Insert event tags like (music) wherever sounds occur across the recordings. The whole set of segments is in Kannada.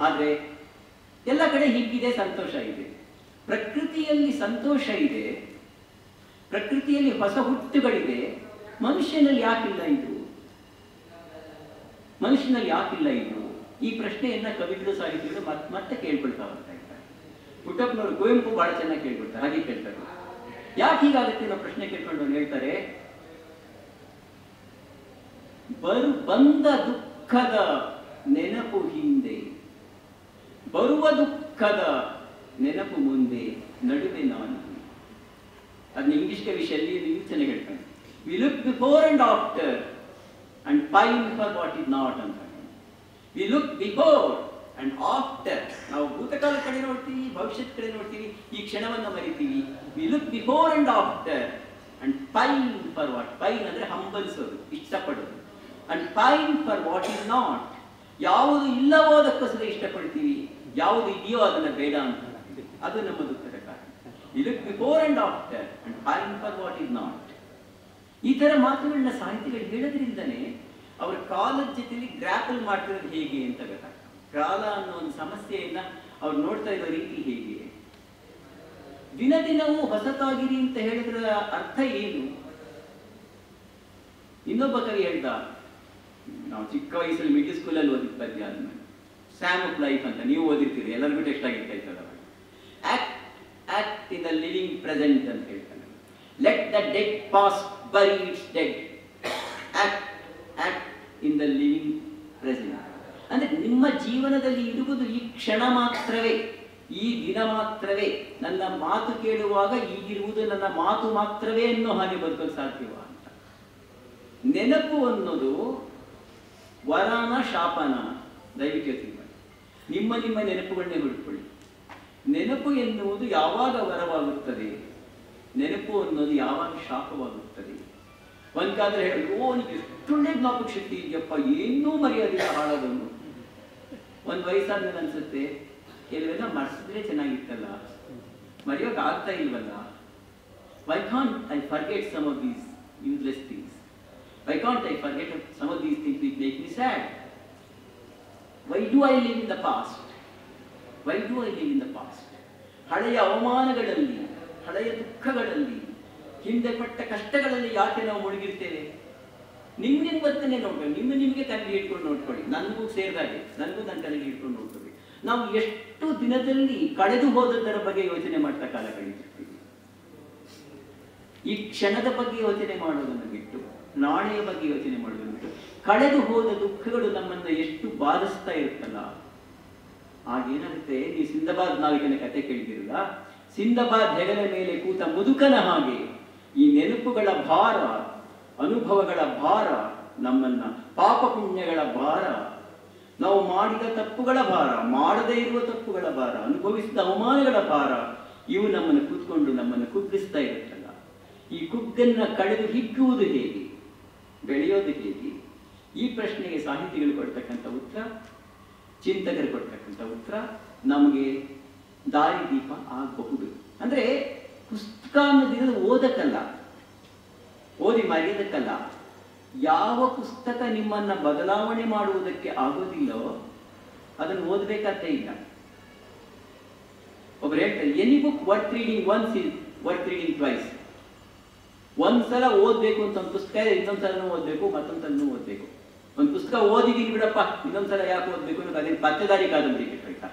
ಆದ್ರೆ ಎಲ್ಲ ಕಡೆ ಹೀಗಿದೆ, ಸಂತೋಷ ಇದೆ. ಪ್ರಕೃತಿಯಲ್ಲಿ ಸಂತೋಷ ಇದೆ. ಪ್ರಕೃತಿಯಲ್ಲಿ ಹೊಸ ಹುಟ್ಟುಗಳಿದೆ ಮನುಷ್ಯನಲ್ಲಿ ಯಾಕಿಲ್ಲ ಇದು? ಮನುಷ್ಯನಲ್ಲಿ ಯಾಕಿಲ್ಲ ಇದು? ಈ ಪ್ರಶ್ನೆಯನ್ನ ಕವಿಗಳು ಸಾಹಿತ್ಯಗಳು ಮತ್- ಮತ್ತೆ ಕೇಳ್ಕೊಳ್ತಾ ಬರ್ತಾ ಇದ್ದಾರೆ. ಪುಟ್ಟಪ್ಪನವರು ಕುವೆಂಪು ಬಹಳ ಚೆನ್ನಾಗಿ ಕೇಳ್ಕೊಳ್ತಾರೆ, ಹಾಗೆ ಕೇಳ್ತಾರೆ. ಯಾಕೆ ಹೀಗಾಗುತ್ತೆ ಅನ್ನೋ ಪ್ರಶ್ನೆ ಕೇಳ್ಕೊಂಡು ಹೇಳ್ತಾರೆ, ಬರು ಬಂದ ದುಃಖದ ನೆನಪು ಹಿಂದೆ. ಬರುವ ದುಃಖದ ನೆನಪು ಮುಂದೆ ನಡುವೆ ನಾನು. ಅದನ್ನ ಇಂಗ್ಲಿಷ್ ಕವಿಶಲ್ಲಿ ನೀವು ಚೆನ್ನಾಗಿ ಹೇಳ್ತಾನೆ we look before and after and pine for what is not ಅಂತ we look before and after ನಾವು ಭೂತಕಾಲ ಕಡೆ ನೋಡ್ತೀವಿ, ಭವಿಷ್ಯದ ಕಡೆ ನೋಡ್ತೀವಿ, ಈ ಕ್ಷಣವನ್ನು ಮರಿತೀವಿ. We look before and after and pine for what pine ಅಂದ್ರೆ ಹಂಬಲಿಸೋದು, ಇಷ್ಟಪಡೋದು. And pine for what is not ಯಾವುದು ಇಲ್ಲವೋದಕ್ಕೋಸ್ಕರ ಇಷ್ಟಪಡ್ತೀವಿ. ಯಾವುದು ಇದೆಯೋ ಅದನ್ನ ಬೇಡ ಅಂತ ಅದು ನಮ್ಮದು we look before and after and pine for what is not ಈ ತರ ಮಾತುಗಳನ್ನ ಸಾಹಿತಿಗಳು ಹೇಳೋದ್ರಿಂದನೇ ಅವ್ರ ಕಾಲದ ಜೊತೆಲಿ ಗ್ರಾಪಲ್ ಮಾಡ್ತಿರೋದು ಹೇಗೆ ಅಂತ ಗೊತ್ತಾಗ್ತದೆ. ಕಾಲ ಅನ್ನೋ ಒಂದು ಸಮಸ್ಯೆಯನ್ನ ಅವ್ರು ನೋಡ್ತಾ ಇರೋ ರೀತಿ ಹೇಗೆ? ದಿನ ದಿನವೂ ಹೊಸತಾಗಿರಿ ಅಂತ ಹೇಳಿದ್ರ ಅರ್ಥ ಏನು? ಇನ್ನೊಬ್ಬ ಕವಿ ಹೇಳ್ದ, ನಾವು ಚಿಕ್ಕ ವಯಸ್ಸಲ್ಲಿ ಮಿಡ್ಲ್ ಸ್ಕೂಲಲ್ಲಿ ಓದಿದ ಪದ್ಯ ಆದ್ಮೇಲೆ. ಸ್ಯಾಮ್ ಆಫ್ ಲೈಫ್ ಅಂತ, ನೀವು ಓದಿರ್ತೀರಿ ಎಲ್ಲರಿಗೂ ಟೆಸ್ಟ್ ಆಗಿರ್ತಾ ಇರ್ತದೆ ಅವಾಗ act act in the living present ಅಂತ ಹೇಳ್ತಾನೆ. Let the dead past bury its dead act act in the living present ಅಂದ್ರೆ ನಿಮ್ಮ ಜೀವನದಲ್ಲಿ ಇರುವುದು ಈ ಕ್ಷಣ ಮಾತ್ರವೇ, ಈ ದಿನ ಮಾತ್ರವೇ. ನನ್ನ ಮಾತು ಕೇಳುವಾಗ ಈಗಿರುವುದು ನನ್ನ ಮಾತು ಮಾತ್ರವೇ ಅನ್ನೋ ಹಾಗೆ ಬದುಕಲು ಸಾಧ್ಯವ ಅಂತ. ನೆನಪು ಅನ್ನೋದು ವರಾನ ಶಾಪನ ದಯವಿಟ್ಟು ನಿಮ್ಮ ನಿಮ್ಮ ನೆನಪುಗಳನ್ನೇ ಬಿಟ್ಕೊಳ್ಳಿ ನೆನಪು ಎನ್ನುವುದು ಯಾವಾಗ ವರವಾಗುತ್ತದೆ? ನೆನಪು ಅನ್ನೋದು ಯಾವಾಗ ಶಾಪವಾಗುತ್ತದೆ? ಒಂದ್ ಕಾದ್ರೆ ಹೇಳಿ ಓ ನಿಮ್ಗೆ ಎಷ್ಟೊಳ್ಳೆ ಜ್ಞಾಪಕ ಶಕ್ತಿ ಇದೆಯಪ್ಪ, ಏನೂ ಮರೆಯೋದಿಲ್ಲ ಹಾಳೋದನ್ನು ಒಂದ್ ವಯಸ್ಸಾದ ಅನ್ಸುತ್ತೆ ಕೆಲವೆಲ್ಲ ಮರ್ಸಿದ್ರೆ ಚೆನ್ನಾಗಿತ್ತಲ್ಲ? ಮರೆಯೋಕೆ ಆಗ್ತಾ ಇಲ್ವಲ್ಲ? Why can't I forget some of these useless things why can't I forget some of these things it make me sad why do I live in the past why do I live in the past ಹಳೆಯ ಅವಮಾನಗಳಲ್ಲಿ, ಹಳೆಯ ದುಃಖಗಳಲ್ಲಿ ಹಿಂದೆ ಪಟ್ಟ ಕಷ್ಟಗಳಲ್ಲಿ ಯಾಕೆ ನಾವು ಮುಳುಗಿರ್ತೇವೆ? ನಿಮ್ ನಿಮ್ ಬರ್ತನೆ ನೋಡ್ಕೊಳ್ಳಿ ನಿಮ್ಮ ನಿಮಗೆ ತಲೆಗೆ ಇಟ್ಕೊಂಡು ನೋಡ್ಕೊಳ್ಳಿ. ನನಗೂ ಸೇರಿದಾಗೆ. ನನಗೂ ನನ್ನ ತಲೆಗೆ ಇಟ್ಕೊಂಡು ನೋಡ್ಕೊಳ್ಳಿ. ನಾವು ಎಷ್ಟು ದಿನದಲ್ಲಿ ಕಳೆದು ಹೋದದ್ದರ ಬಗ್ಗೆ ಯೋಚನೆ ಮಾಡ್ತಾ ಕಾಲ ಕಳೀತಿರ್ತೀವಿ ಈ ಕ್ಷಣದ ಬಗ್ಗೆ ಯೋಚನೆ ಮಾಡೋದನ್ನು ಬಿಟ್ಟು ನಾಳೆಯ ಬಗ್ಗೆ ಯೋಚನೆ ಮಾಡಬೇಕು ಕಳೆದು ಹೋದ ದುಃಖಗಳು ನಮ್ಮನ್ನ ಎಷ್ಟು ಬಾಧಿಸ್ತಾ ಇರುತ್ತಲ್ಲ? ಆಗೇನಾಗುತ್ತೆ ಈ ಸಿಂಧಬಾದ್ ನಾವಿಕನ ಕತೆ ಕೇಳಿದಿರಲ್ಲ ಸಿಂಧಬಾದ್ ಹೆಗಲ ಮೇಲೆ ಕೂತ ಮುದುಕನ ಹಾಗೆ ಈ ನೆನಪುಗಳ ಭಾರ, ಅನುಭವಗಳ ಭಾರ, ನಮ್ಮನ್ನ ಪಾಪ ಪುಣ್ಯಗಳ ಭಾರ, ನಾವು ಮಾಡಿದ ತಪ್ಪುಗಳ ಭಾರ, ಮಾಡದೇ ಇರುವ ತಪ್ಪುಗಳ ಭಾರ, ಅನುಭವಿಸಿದ ಅವಮಾನಗಳ ಭಾರ, ಇವು ನಮ್ಮನ್ನು ಕೂತ್ಕೊಂಡು ನಮ್ಮನ್ನು ಕುಗ್ಗಿಸ್ತಾ ಇರುತ್ತಲ್ಲ. ಈ ಕುಗ್ಗನ್ನ ಕಳೆದು ಹಿಗ್ಗುವುದು ಹೇಗೆ? ಬೆಳೆಯೋದು ಈ ಪ್ರಶ್ನೆಗೆ ಸಾಹಿತಿಗಳು ಕೊಡ್ತಕ್ಕಂಥ ಉತ್ತರ, ಚಿಂತಕರು ಕೊಡ್ತಕ್ಕಂಥ ಉತ್ತರ, ನಮಗೆ ದಾರಿದೀಪ ಆಗಬಹುದು. ಅಂದ್ರೆ ಪುಸ್ತಕ ಅನ್ನೋದಿರೋದು ಓದಕ್ಕಲ್ಲ, ಓದಿ ಮರೆಯೋದಕ್ಕಲ್ಲ, ಯಾವ ಪುಸ್ತಕ ನಿಮ್ಮನ್ನ ಬದಲಾವಣೆ ಮಾಡುವುದಕ್ಕೆ ಆಗೋದಿಲ್ಲವೋ ಅದನ್ನು ಓದಬೇಕಂತೇ ಇಲ್ಲ. ಒಬ್ರು ಹೇಳ್ತಾರೆ any book worth reading once is worth reading twice ಒಂದ್ಸಲ ಓದ್ಬೇಕು ಅಂತ ಒಂದು ಪುಸ್ತಕ ಇದೆ, ಇನ್ನೊಂದ್ಸಲನೂ ಓದ್ಬೇಕು, ಮತ್ತೊಂದ್ಸಲನೂ ಓದ್ಬೇಕು. ಒಂದು ಪುಸ್ತಕ ಓದಿದೀನಿ ಬಿಡಪ್ಪ, ಇನ್ನೊಂದ್ಸಲ ಯಾಕೆ ಓದ್ಬೇಕು ಅನ್ನೋದು ಅದೇ ಪತ್ತೆದಾರಿ ಕಾದಂಬರಿ ಕೆಟ್ಟೋಯ್ತಾ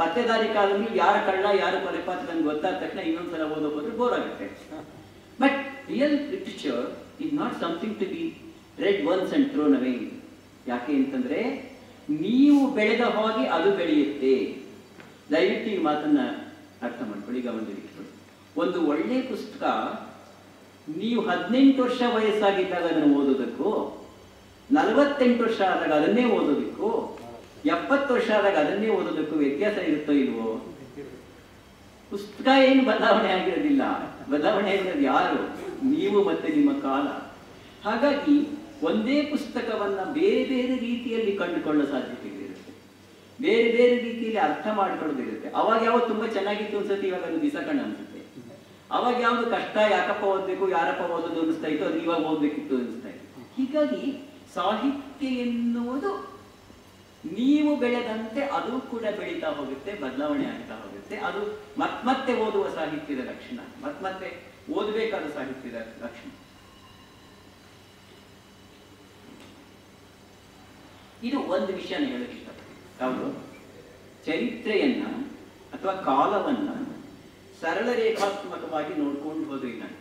ಪತ್ತೆದಾರಿ ಕಾದಂಬರಿ ಯಾರ ಕಳ್ಳ ಯಾರ ಕೊಲೆಪಾತ್ರ ನಂಗೆ ಗೊತ್ತಾದ ತಕ್ಷಣ ಇನ್ನೊಂದ್ಸಲ ಓದೋ ಹೋದ್ರೆ ಬೋರ್ ಆಗುತ್ತೆ. But real literature is not something to be read once and thrown away ಯಾಕೆ ಅಂತಂದ್ರೆ, ನೀವು ಬೆಳೆದ ಹಾಗೆ ಅದು ಬೆಳೆಯುತ್ತೆ. ದಯವಿಟ್ಟು ಈ ಮಾತನ್ನ ಅರ್ಥ ಮಾಡ್ಕೊಳ್ಳಿ, ಗಮನದಲ್ಲಿಟ್ಕೊಳ್ಳಿ. ಒಂದು ಒಳ್ಳೆ ಪುಸ್ತಕ ನೀವು ಹದಿನೆಂಟು ವರ್ಷ ವಯಸ್ಸಾಗಿದ್ದಾಗ ಅದನ್ನು ಓದೋದಕ್ಕೂ, ನಲವತ್ತೆಂಟು ವರ್ಷ ಆದಾಗ ಅದನ್ನೇ ಓದೋದಕ್ಕೂ, ಎಪ್ಪತ್ತು ವರ್ಷ ಆದಾಗ ಅದನ್ನೇ ಓದೋದಕ್ಕೂ ವ್ಯತ್ಯಾಸ ಇರುತ್ತೋ ಇಲ್ವೋ? ಪುಸ್ತಕ ಏನು ಬದಲಾವಣೆ ಆಗಿರೋದಿಲ್ಲ. ಬದಲಾವಣೆ ಆಗಿರೋದು ಯಾರು? ನೀವು ಮತ್ತೆ ನಿಮ್ಮ ಕಾಲ. ಹಾಗಾಗಿ ಒಂದೇ ಪುಸ್ತಕವನ್ನ ಬೇರೆ ಬೇರೆ ರೀತಿಯಲ್ಲಿ ಕಂಡುಕೊಳ್ಳೋ ಸಾಧ್ಯತೆ ಇರುತ್ತೆ ಬೇರೆ ಬೇರೆ ರೀತಿಯಲ್ಲಿ ಅರ್ಥ ಮಾಡ್ಕೊಳ್ಳೋದಿರುತ್ತೆ. ಅವಾಗ ಯಾವ ತುಂಬಾ ಚೆನ್ನಾಗಿತ್ತು ಅನ್ಸುತ್ತೆ, ಇವಾಗ ಅದು ಬಿಸಕಣ್ಣ ಅನ್ಸುತ್ತೆ. ಅವಾಗ ಯಾವ್ದು ಕಷ್ಟ, ಯಾಕಪ್ಪ ಓದ್ಬೇಕು, ಯಾರಪ್ಪ ಓದೋದು ಅನಿಸ್ತಾ ಇತ್ತು, ಅದು ಇವಾಗ ಓದ್ಬೇಕಿತ್ತು ಅನಿಸ್ತಾ ಇತ್ತು. ಹೀಗಾಗಿ ಸಾಹಿತ್ಯ ಎನ್ನುವುದು ನೀವು ಬೆಳೆದಂತೆ ಅದು ಕೂಡ ಬೆಳೀತಾ ಹೋಗುತ್ತೆ, ಬದಲಾವಣೆ ಆಗ್ತಾ ಹೋಗುತ್ತೆ. ಅದು ಮತ್ಮತ್ತೆ ಓದುವ ಸಾಹಿತ್ಯದ ಲಕ್ಷಣ. ಮತ್ಮತ್ತೆ ಓದಬೇಕಾದ ಸಾಹಿತ್ಯದ ಲಕ್ಷಣ. ಇದು ಒಂದು ವಿಷಯ ಹೇಳಕ್ಕೆ ಇಷ್ಟಪಡ್ತೀನಿ. ಚರಿತ್ರೆಯನ್ನ ಅಥವಾ ಕಾಲವನ್ನ ಸರಳ ರೇಖಾತ್ಮಕವಾಗಿ ನೋಡ್ಕೊಂಡು ಹೋದ್ರಿ ನಾನು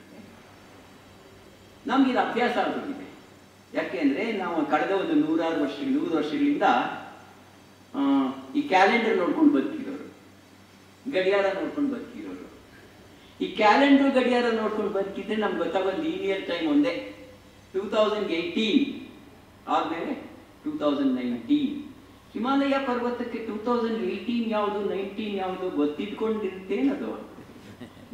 ನಮ್ಗೆ ಇದು ಅಭ್ಯಾಸ ಆಗೋಗಿದೆ ಯಾಕೆಂದ್ರೆ ನಾವು ಕಳೆದ ಒಂದು ನೂರಾರು ವರ್ಷ ನೂರು ವರ್ಷಗಳಿಂದ ಈ ಕ್ಯಾಲೆಂಡರ್ ನೋಡ್ಕೊಂಡು ಬದುಕಿರೋರು. ಗಡಿಯಾರ ನೋಡ್ಕೊಂಡು ಬದುಕಿರೋರು. ಈ ಕ್ಯಾಲೆಂಡರ್ ಗಡಿಯಾರ ನೋಡ್ಕೊಂಡು ಬದುಕಿದ್ರೆ ನಮ್ಗೆ ಗೊತ್ತಾಗೋ ಲೀನಿಯರ್ ಟೈಮ್ ಒಂದೇ. ಟೂ ತೌಸಂಡ್ ಏಯ್ಟೀನ್ ಆದ್ಮೇಲೆ ಟೂ ತೌಸಂಡ್ ನೈನ್ಟೀನ್ ಹಿಮಾಲಯ ಪರ್ವತಕ್ಕೆ ಟೂ ತೌಸಂಡ್ ಏಯ್ಟೀನ್ ಯಾವುದು ನೈನ್ಟೀನ್ ಯಾವುದು ಗೊತ್ತಿದ್ಕೊಂಡಿರ್ತೇನದು?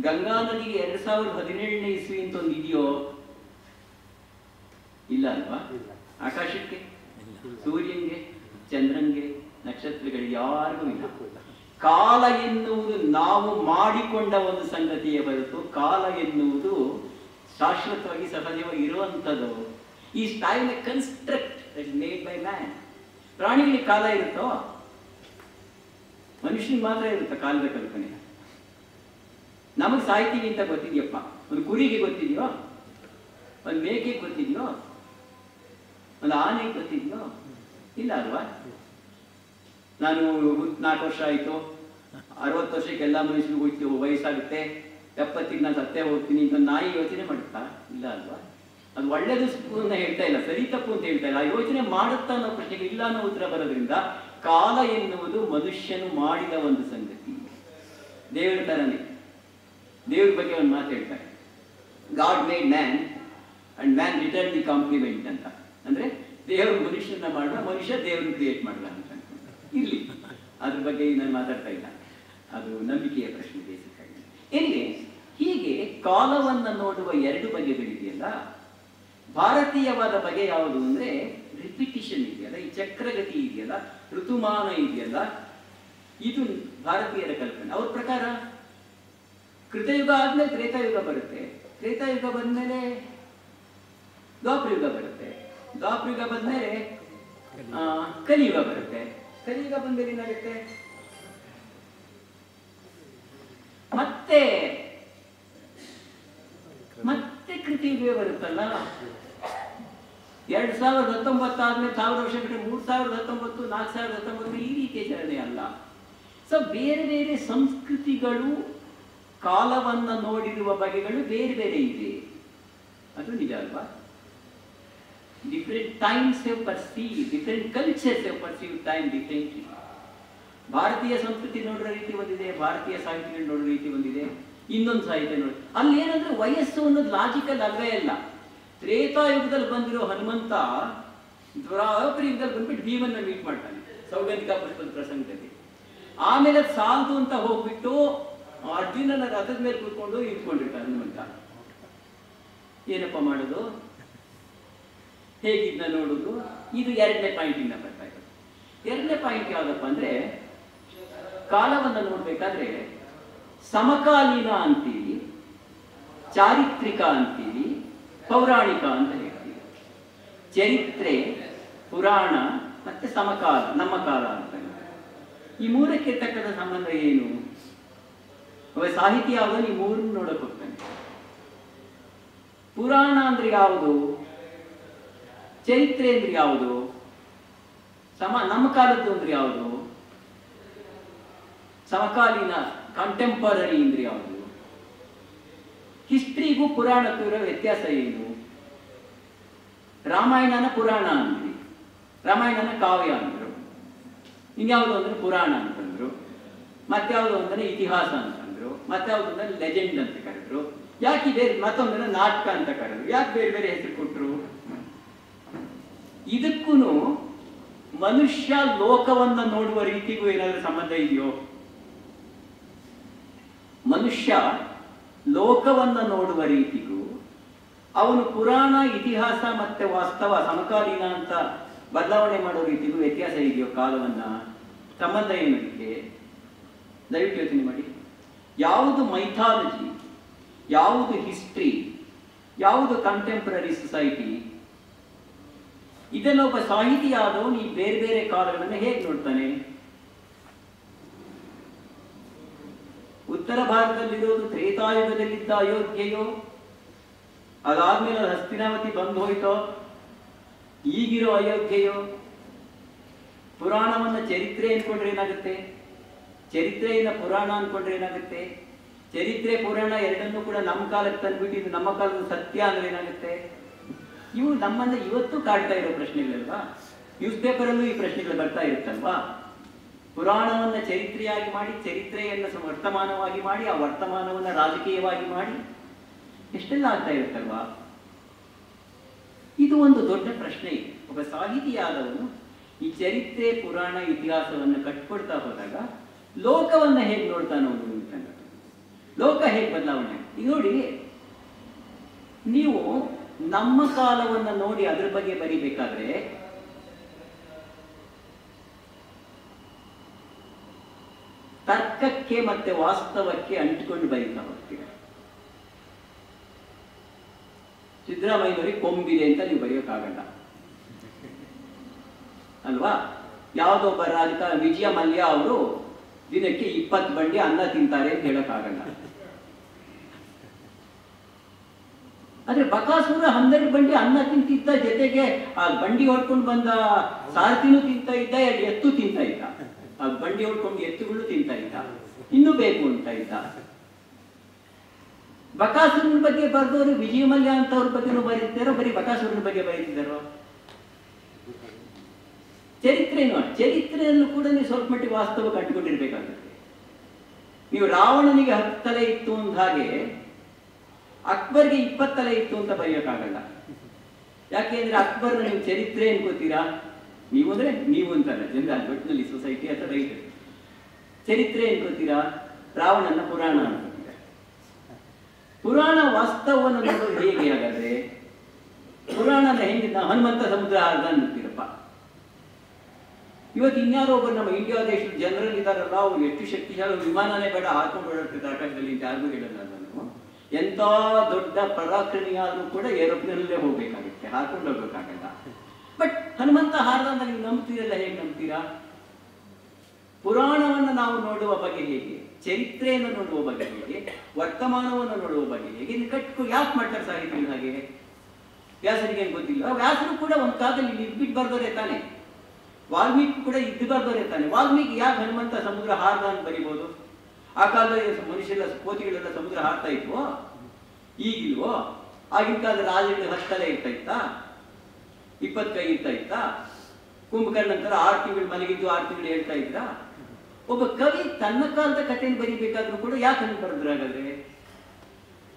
ಗಂಗಾ ನದಿಗೆ ಎರಡ್ ಸಾವಿರದ ಹದಿನೇಳನೇ ಇಸ್ವಿ ಅಂತ ಒಂದು ಇದೆಯೋ? ಇಲ್ಲ ಅಲ್ವಾ. ಆಕಾಶಕ್ಕೆ? ಸೂರ್ಯನ್ಗೆ ಚಂದ್ರನ್ಗೆ ನಕ್ಷತ್ರಗಳಿಗೆ ಯಾರಿಗೂ ಇಲ್ಲ. ಕಾಲ ಎನ್ನುವುದು ನಾವು ಮಾಡಿಕೊಂಡ ಒಂದು ಸಂಗತಿಯೇ ಹೊರತು ಕಾಲ ಎನ್ನುವುದು ಶಾಶ್ವತವಾಗಿ ಸಹಜವಾಗಿ ಇರುವಂಥದ್ದು. ಈ style a construct made by man ಪ್ರಾಣಿಗಳಿಗೆ ಕಾಲ ಇರುತ್ತೋ? ಮನುಷ್ಯನಿಗೆ ಮಾತ್ರ ಇರುತ್ತೆ ಕಾಲದ ಕಲ್ಪನೆ? ನಮಗೆ ಸಾಯ್ತೀವಿ ಅಂತ ಗೊತ್ತಿದ್ಯಪ್ಪ. ಒಂದು ಕುರಿಗೆ ಗೊತ್ತಿದೆಯೋ? ಒಂದು ಮೇಕೆಗೆ ಗೊತ್ತಿದೆಯೋ? ಒಂದು ಆನೆಗೆ ಗೊತ್ತಿದೆಯೋ? ಇಲ್ಲ ಅಲ್ವಾ? ನಾನು ನಾಲ್ಕು ವರ್ಷ ಆಯಿತು. ಅರವತ್ತು ವರ್ಷಕ್ಕೆ ಎಲ್ಲ ಮನುಷ್ಯನಿಗೆ ವಯಸ್ಸಾಗುತ್ತೆ. ಎಪ್ಪತ್ತಿಗೆ ನಾನು ಸತ್ತೇ ಹೋಗ್ತೀನಿ ಅಂತ ನಾಯಿ ಯೋಚನೆ ಮಾಡುತ್ತಾ? ಇಲ್ಲ ಅಲ್ವಾ? ಅದು ಒಳ್ಳೇದು ಅಂತ ಹೇಳ್ತಾ ಇಲ್ಲ, ಸರಿ ತಪ್ಪು ಅಂತ ಹೇಳ್ತಾ ಇಲ್ಲ. ಆ ಯೋಚನೆ ಮಾಡುತ್ತಾ ಅನ್ನೋ ಪ್ರಶ್ನೆಗೆ ಇಲ್ಲ ಅನ್ನೋ ಉತ್ತರ ಬರೋದ್ರಿಂದ ಕಾಲ ಎನ್ನುವುದು ಮನುಷ್ಯನು ಮಾಡಿದ ಒಂದು ಸಂಗತಿ. ದೇವರ ತರನೇ. ದೇವ್ರ ಬಗ್ಗೆ ಒಂದು ಮಾತು ಹೇಳ್ತಾರೆ. God made man and man return the compliment ಅಂತ. ಅಂದ್ರೆ ದೇವರು ಮನುಷ್ಯನ ಮಾಡುವ, ಮನುಷ್ಯ ದೇವ್ರನ್ನ ಕ್ರಿಯೇಟ್ ಮಾಡಲ್ಲ ಅಂತ ಇರ್ಲಿ. ಅದ್ರ ಬಗ್ಗೆ ನಾನು ಮಾತಾಡ್ತಾ ಇಲ್ಲ. ಅದು ನಂಬಿಕೆಯ ಪ್ರಶ್ನೆ ಬೇಸಿಕ್ ಆಗಿ. ಎನಿವೆ ಹೀಗೆ ಕಾಲವನ್ನು ನೋಡುವ ಎರಡು ಬಗೆಗಳಿದೆಯಲ್ಲ. ಭಾರತೀಯವಾದ ಬಗೆ ಯಾವುದು ಅಂದ್ರೆ ರಿಪಿಟಿಷನ್ ಇದೆಯಲ್ಲ, ಈ ಚಕ್ರಗತಿ ಇದೆಯಲ್ಲ, ಋತುಮಾನ ಇದೆಯಲ್ಲ. ಇದು ಭಾರತೀಯರ ಕಲ್ಪನೆ. ಅವ್ರ ಪ್ರಕಾರ ಕೃತಯುಗ ಆದ್ಮೇಲೆ ತ್ರೇತಾಯುಗ ಬರುತ್ತೆ. ತ್ರೇತಾಯುಗ ಬಂದ್ಮೇಲೆ ದ್ವಾಪರಯುಗ ಬರುತ್ತೆ. ದ್ವಾಪರಯುಗ ಬಂದ್ಮೇಲೆ ಕಲಿಯುಗ ಬರುತ್ತೆ. ಕಲಿಯುಗ ಬಂದ್ಮೇಲೆ ಏನಾಗುತ್ತೆ? ಮತ್ತೆ ಮತ್ತೆ ಕೃತಿಯುಗ ಬರುತ್ತಲ್ಲ? ಎರಡ್ ಸಾವಿರದ ಹತ್ತೊಂಬತ್ತು ಆದ್ಮೇಲೆ ಸಾವಿರ ವರ್ಷ ಬಿಟ್ಟರೆ ಮೂರ್ ಸಾವಿರದ ಹತ್ತೊಂಬತ್ತು, ನಾಲ್ಕು ಸಾವಿರದ ಹತ್ತೊಂಬತ್ತು ಈ ರೀತಿಯ ಚಲನೆ ಅಲ್ಲ. ಸೊ ಬೇರೆ ಬೇರೆ ಸಂಸ್ಕೃತಿಗಳು ಕಾಲವನ್ನ ನೋಡಿರುವ ಬಗೆಗಳು ಬೇರೆ ಬೇರೆ ಇದೆ. ಅದು ನಿಜ ಅಲ್ವಾ? Different times have perceive different cultures have perceive time differently ಭಾರತೀಯ ಸಂಸ್ಕೃತಿ ನೋಡುವ ರೀತಿ ಒಂದಿದೆ ಭಾರತೀಯ ಸಾಹಿತ್ಯಗಳು ನೋಡೋ ರೀತಿ ಒಂದಿದೆ ಇನ್ನೊಂದು ಸಾಹಿತ್ಯ ನೋಡಿ, ಅಲ್ಲಿ ಏನಂದ್ರೆ ವಯಸ್ಸು ಅನ್ನೋದು ಲಾಜಿಕಲ್ ಅಲ್ವೇ ಇಲ್ಲ ತ್ರೇತಾಯುಗದಲ್ಲಿ ಬಂದಿರೋ ಹನುಮಂತ ದ್ವಾಪರ ಯುಗದಲ್ಲಿ ಬಂದ್ಬಿಟ್ಟು ಭೀಮನ್ನ ಮೀಟ್ ಮಾಡ್ತಾನೆ, ಸೌಗಂಧಿಕ ಪುಷ್ಪದ ಪ್ರಸಂಗದಲ್ಲಿ. ಆಮೇಲೆ ಸಾಲದು ಅಂತ ಹೋಗ್ಬಿಟ್ಟು ಅರ್ಜುನನ ರಥದ ಮೇಲೆ ಕೂತ್ಕೊಂಡು ಇಟ್ಕೊಂಡಿಟ್ಟ ಹನುಮಂತ. ಏನಪ್ಪ ಮಾಡೋದು? ಹೇಗಿದ್ನ ನೋಡುದು? ಇದು ಎರಡನೇ ಪಾಯಿಂಟ್ ಇಂದ ಬರ್ತಾ ಇದೆ ಎರಡನೇ ಪಾಯಿಂಟ್ ಯಾವುದಪ್ಪ ಅಂದ್ರೆ, ಕಾಲವನ್ನ ನೋಡ್ಬೇಕಾದ್ರೆ, ಸಮಕಾಲೀನ ಅಂತೀವಿ ಚಾರಿತ್ರಿಕ ಅಂತೀವಿ ಪೌರಾಣಿಕ ಅಂತ ಹೇಳ್ತೀವಿ. ಚರಿತ್ರೆ, ಪುರಾಣ ಮತ್ತೆ ಸಮಕಾಲ, ನಮ್ಮ ಕಾಲ ಅಂತ ಈ ಮೂರಕ್ಕೆ ತಕ್ಕದ ಸಂಬಂಧ ಏನು? ಒಬ್ಬ ಸಾಹಿತಿ ಯಾವುದು ಈ ಮೂರನ್ನು ನೋಡಕ್ ಹೋಗ್ತಾನೆ ಪುರಾಣ ಅಂದ್ರೆ ಯಾವುದು? ಚರಿತ್ರೆ ಅಂದ್ರೆ ಯಾವುದು? ಸಮ, ನಮ್ಮ ಕಾಲದ್ದು ಅಂದ್ರೆ ಯಾವುದು? ಸಮಕಾಲೀನ ಕಂಟೆಂಪರರಿ ಅಂದ್ರೆ ಯಾವುದು? ಹಿಸ್ಟ್ರಿಗೂ ಪುರಾಣಕ್ಕೂ ಇರೋ ವ್ಯತ್ಯಾಸ ಏನು? ರಾಮಾಯಣನ ಪುರಾಣ ಅಂದ್ರಿ, ರಾಮಾಯಣನ ಕಾವ್ಯ ಅಂದ್ರು. ಇನ್ಯಾವುದು ಅಂದ್ರೆ ಪುರಾಣ ಅಂತಂದ್ರು. ಮತ್ಯಾವುದು ಅಂದ್ರೆ ಇತಿಹಾಸ ಅಂತಂದ್ರು. ಮತ್ಯಾವುದು ಅವ್ರನ್ನ ಲೆಜೆಂಡ್ ಅಂತ ಕರೆದ್ರು. ಯಾಕೆ ಬೇರೆ ಮತ್ತೊಂದನ್ನ ನಾಟಕ ಅಂತ ಕರೆದ್ರು? ಯಾಕೆ ಬೇರೆ ಬೇರೆ ಹೆಸರು ಕೊಟ್ರು? ಇದಕ್ಕೂ ಮನುಷ್ಯ ಲೋಕವನ್ನ ನೋಡುವ ರೀತಿಗೂ ಏನಾದ್ರೂ ಸಂಬಂಧ ಇದೆಯೋ? ಮನುಷ್ಯ ಲೋಕವನ್ನ ನೋಡುವ ರೀತಿಗೂ ಅವನು ಪುರಾಣ, ಇತಿಹಾಸ ಮತ್ತೆ ವಾಸ್ತವ, ಸಮಕಾಲೀನ ಅಂತ ಬದಲಾವಣೆ ಮಾಡೋ ರೀತಿಗೂ ವ್ಯತ್ಯಾಸ ಇದೆಯೋ ಕಾಲವನ್ನ? ಸಂಬಂಧ ಏನು ಇದಕ್ಕೆ? ದಯವಿಟ್ಟು ಯೋಚನೆ ಮಾಡಿ. ಯಾವುದು ಮೈಥಾಲಜಿ ಯಾವುದು ಹಿಸ್ಟ್ರಿ ಯಾವುದು ಕಂಟೆಂಪ್ರರಿ ಸೊಸೈಟಿ ಇದನ್ನು ಒಬ್ಬ ಸಾಹಿತಿಯಾದವನು ಈ ಬೇರೆ ಬೇರೆ ಕಾಲಗಳನ್ನು ಹೇಗೆ ನೋಡ್ತಾನೆ? ಉತ್ತರ ಭಾರತದಲ್ಲಿರೋದು ತ್ರೇತಾಯುಗದಲ್ಲಿದ್ದ ಅಯೋಧ್ಯೆಯೋ, ಅದಾದ್ಮೇಲೆ ಅದು ಹಸ್ತಿನಾವತಿ ಬಂದು ಹೋಯ್ತೋ, ಈಗಿರೋ ಅಯೋಧ್ಯೆಯೋ, ಪುರಾಣವನ್ನ ಚರಿತ್ರೆ ಅನ್ಕೊಂಡ್ರೆ ಏನಾಗುತ್ತೆ? ಚರಿತ್ರೆಯನ್ನ ಪುರಾಣ ಅನ್ಕೊಂಡ್ರೆ ಏನಾಗುತ್ತೆ? ಚರಿತ್ರೆ, ಪುರಾಣ ಎರಡನ್ನೂ ಕೂಡ ನಮ್ಮ ಕಾಲಕ್ಕೆ ತಂದ್ಬಿಟ್ಟು ಇದು ನಮ್ಮ ಕಾಲದ ಸತ್ಯ ಅಂದ್ರೆ ಏನಾಗುತ್ತೆ? ಇವು ನಮ್ಮನ್ನ ಇವತ್ತು ಕಾಡ್ತಾ ಇರೋ ಪ್ರಶ್ನೆಗಳಲ್ವಾ? ನ್ಯೂಸ್ ಪೇಪರಲ್ಲೂ ಈ ಪ್ರಶ್ನೆಗಳು ಬರ್ತಾ ಇರುತ್ತಲ್ವಾ? ಪುರಾಣವನ್ನ ಚರಿತ್ರೆಯಾಗಿ ಮಾಡಿ, ಚರಿತ್ರೆಯನ್ನ ವರ್ತಮಾನವಾಗಿ ಮಾಡಿ, ಆ ವರ್ತಮಾನವನ್ನ ರಾಜಕೀಯವಾಗಿ ಮಾಡಿ ಎಷ್ಟೆಲ್ಲ ಆಗ್ತಾ ಇರುತ್ತಲ್ವಾ? ಇದು ಒಂದು ದೊಡ್ಡ ಪ್ರಶ್ನೆ. ಒಬ್ಬ ಸಾಹಿತಿಯಾದವನು ಈ ಚರಿತ್ರೆ, ಪುರಾಣ ಇತಿಹಾಸವನ್ನು ಕಟ್ಕೊಡ್ತಾ ಹೋದಾಗ ಲೋಕವನ್ನ ಹೇಗೆ ನೋಡ್ತಾನೆ ಅವನು ಅಂತ ಲೋಕ ಹೇಗೆ ಬದಲಾವಣೆ ಈಗ ನೋಡಿ, ನೀವು ನಮ್ಮ ಕಾಲವನ್ನ ನೋಡಿ ಅದ್ರ ಬಗ್ಗೆ ಬರಿಬೇಕಾದ್ರೆ, ತರ್ಕಕ್ಕೆ ಮತ್ತೆ ವಾಸ್ತವಕ್ಕೆ ಅಂಟಿಕೊಂಡು ಬರೀತಾ ಹೋಗ್ತೀರ? ಸಿದ್ದರಾಮಯ್ಯನವರಿಗೆ ಕೊಂಬಿದೆ ಅಂತ ನೀವು ಬರೆಯೋಕ್ಕಾಗಲ್ಲ. ಅಲ್ವಾ? ಯಾವುದೋ ಬರ ರಾಜಕ ವಿಜಯ ಮಲ್ಯ ಅವರು ದಿನಕ್ಕೆ ಇಪ್ಪತ್ತು ಬಂಡಿ ಅನ್ನ ತಿಂತಾರೆ ಅಂತ ಹೇಳೋಕ್ಕಾಗಲ್ಲ. ಆದ್ರೆ ಬಕಾಸುರ ಹನ್ನೆರಡು ಬಂಡಿ ಅನ್ನ ತಿಂತಿದ್ದ ಜೊತೆಗೆ ಆ ಬಂಡಿ ಹೊಡ್ಕೊಂಡು ಬಂದ ಸಾರಥಿನೂ ತಿಂತ ಇದ್ದ, ಎತ್ತು ತಿಂತ ಇದ್ದ. ಆ ಬಂಡಿ ಹೊಡ್ಕೊಂಡು ಎತ್ತುಗಳು ತಿಂತ ಇದ್ದ. ಇನ್ನೂ ಬೇಕು ಅಂತ ಇದ್ದ. ಬಕಾಸುರನ ಬಗ್ಗೆ ಬರೆದವರು ವಿಜಯ ಮಲ್ಯ ಅಂತವ್ರ ಬಗ್ಗೆನೂ ಬರೀತಿದ್ದಾರೋ? ಬರೀ ಬಕಾಸುರನ ಬಗ್ಗೆ ಬರೀತಿದ್ದಾರೋ? ಚರಿತ್ರೆನೂ ನೋಡಿ. ಚರಿತ್ರೆಯನ್ನು ಕೂಡ ನೀವು ಸ್ವಲ್ಪ ಮಟ್ಟಿಗೆ ವಾಸ್ತವ ಕಟ್ಟಿಕೊಂಡಿರ್ಬೇಕಾಗುತ್ತೆ ನೀವು ರಾವಣನಿಗೆ ಹತ್ತು ತಲೆ ಇತ್ತು ಅಂದ ಹಾಗೆ ಅಕ್ಬರ್ಗೆ ಇಪ್ಪತ್ತು ತಲೆ ಇತ್ತು ಅಂತ ಬರೆಯೋಕ್ಕಾಗಲ್ಲ. ಯಾಕೆಂದ್ರೆ ಅಕ್ಬರ್ ನೀವು ಚರಿತ್ರೆ ಅನ್ಕೋತೀರಾ ನೀವು ಅಂದ್ರೆ ನೀವು ಅಂತಲ್ಲ. ಜನರಲ್ ಒಟ್ಟಿನಲ್ಲಿ ಸೊಸೈಟಿ ಅಥವಾ ರೈಟ್ ಚರಿತ್ರೆ ಅನ್ಕೋತೀರಾ ರಾವಣನ ಪುರಾಣ ಅನ್ಕೋತೀರಾ ಪುರಾಣ ವಾಸ್ತವವನ್ನು ನೋಡೋದು ಹೇಗೆ ಹಾಗಾದ್ರೆ? ಪುರಾಣನ ಹೆಂಗೆ ಹನುಮಂತ ಸಮುದ್ರ ಅರ್ಧ ಅಂತೀರಪ್ಪ ಇವತ್ತು ಇನ್ಯಾರೋ ಒಬ್ಬರು ನಮ್ಮ ಇಂಡಿಯಾ ದೇಶದ ಜನರಲ್ ಇದಾರಲ್ಲ ಅವ್ರು ಎಷ್ಟು ಶಕ್ತಿಶಾಲಿ ವಿಮಾನನೇ ಬೇಡ, ಹಾಕೊಂಡು ಓಡಾಡ್ತಿದ್ದ ಆಕಾಶದಲ್ಲಿ ಯಾರಿಗೂ ಹೇಳಲ್ಲ ನಾನು. ಎಂತ ದೊಡ್ಡ ಪರಾಕ್ರಮಿಯಾದರೂ ಕೂಡ ಏರೋಪ್ಲೇನಲ್ಲೇ ಹೋಗ್ಬೇಕಾಗುತ್ತೆ, ಹಾಕೊಂಡು ಹೋಗ್ಬೇಕಾಗಲ್ಲ. ಬಟ್ ಹನುಮಂತ ಹಾರದ ನೀವು ನಂಬ್ತೀರಲ್ಲ, ಹೇಗೆ ನಂಬ್ತೀರಾ? ಪುರಾಣವನ್ನು ನಾವು ನೋಡುವ ಬಗ್ಗೆ ಹೇಗೆ? ಚರಿತ್ರೆಯನ್ನು ನೋಡುವ ಬಗ್ಗೆ ಹೇಗೆ? ವರ್ತಮಾನವನ್ನು ನೋಡುವ ಬಗ್ಗೆ ಹೇಗೆ? ಇದು ಕಟ್ಕೊ, ಯಾಕೆ ಮಾಡ್ತಾರೆ ಸಾಹಿತ್ಯ ಹಾಗೆ? ವ್ಯಾಸರಿಗೆ ಗೊತ್ತಿಲ್ಲ. ವ್ಯಾಸರು ಕೂಡ ಒಂದು ಕಾಲದಲ್ಲಿ ನಿರ್ಬಿಟ್ಟು ಬರ್ದೋರೆ ತಾನೆ. ವಾಲ್ಮೀಕಿ ಕೂಡ ಇದ್ದು ಬರ್ದೋರೆ ತಾನೆ. ವಾಲ್ಮೀಕಿ ಯಾಕೆ ಹನುಮಂತ ಸಮುದ್ರ ಹಾರ್ದ ಅಂತ ಬರಿಬೋದು? ಆ ಕಾಲದಲ್ಲಿ ಮನುಷ್ಯರೆಲ್ಲ ಕೋತಿಗಳೆಲ್ಲ ಸಮುದ್ರ ಹಾರ್ತಾ ಇದ್ವು? ಈಗಿಲ್ವೋ? ಆಗಿನ ಕಾಲದ ರಾಜಗಳು ಹತ್ತಲೇ ತಲೆ ಇರ್ತಾ ಇತ್ತಾ? ಇಪ್ಪತ್ತು ಕೈ ಇರ್ತಾ ಇತ್ತಾ? ಕುಂಭಕರ್ಣ ನಂತರ ಆರು ತಿಂಗಳು ಮಲಗಿದ್ದು ಆರು ತಿಂಗಳು ಹೇಳ್ತಾ ಇದ್ರ? ಒಬ್ಬ ಕವಿ ತನ್ನ ಕಾಲದ ಕಥೆಯನ್ನು ಬರಿಬೇಕಾದ್ರೂ ಕೂಡ ಯಾಕೆ ಹಂಗೆ ಬರೆದ್ರಾಗಲ್ರಿ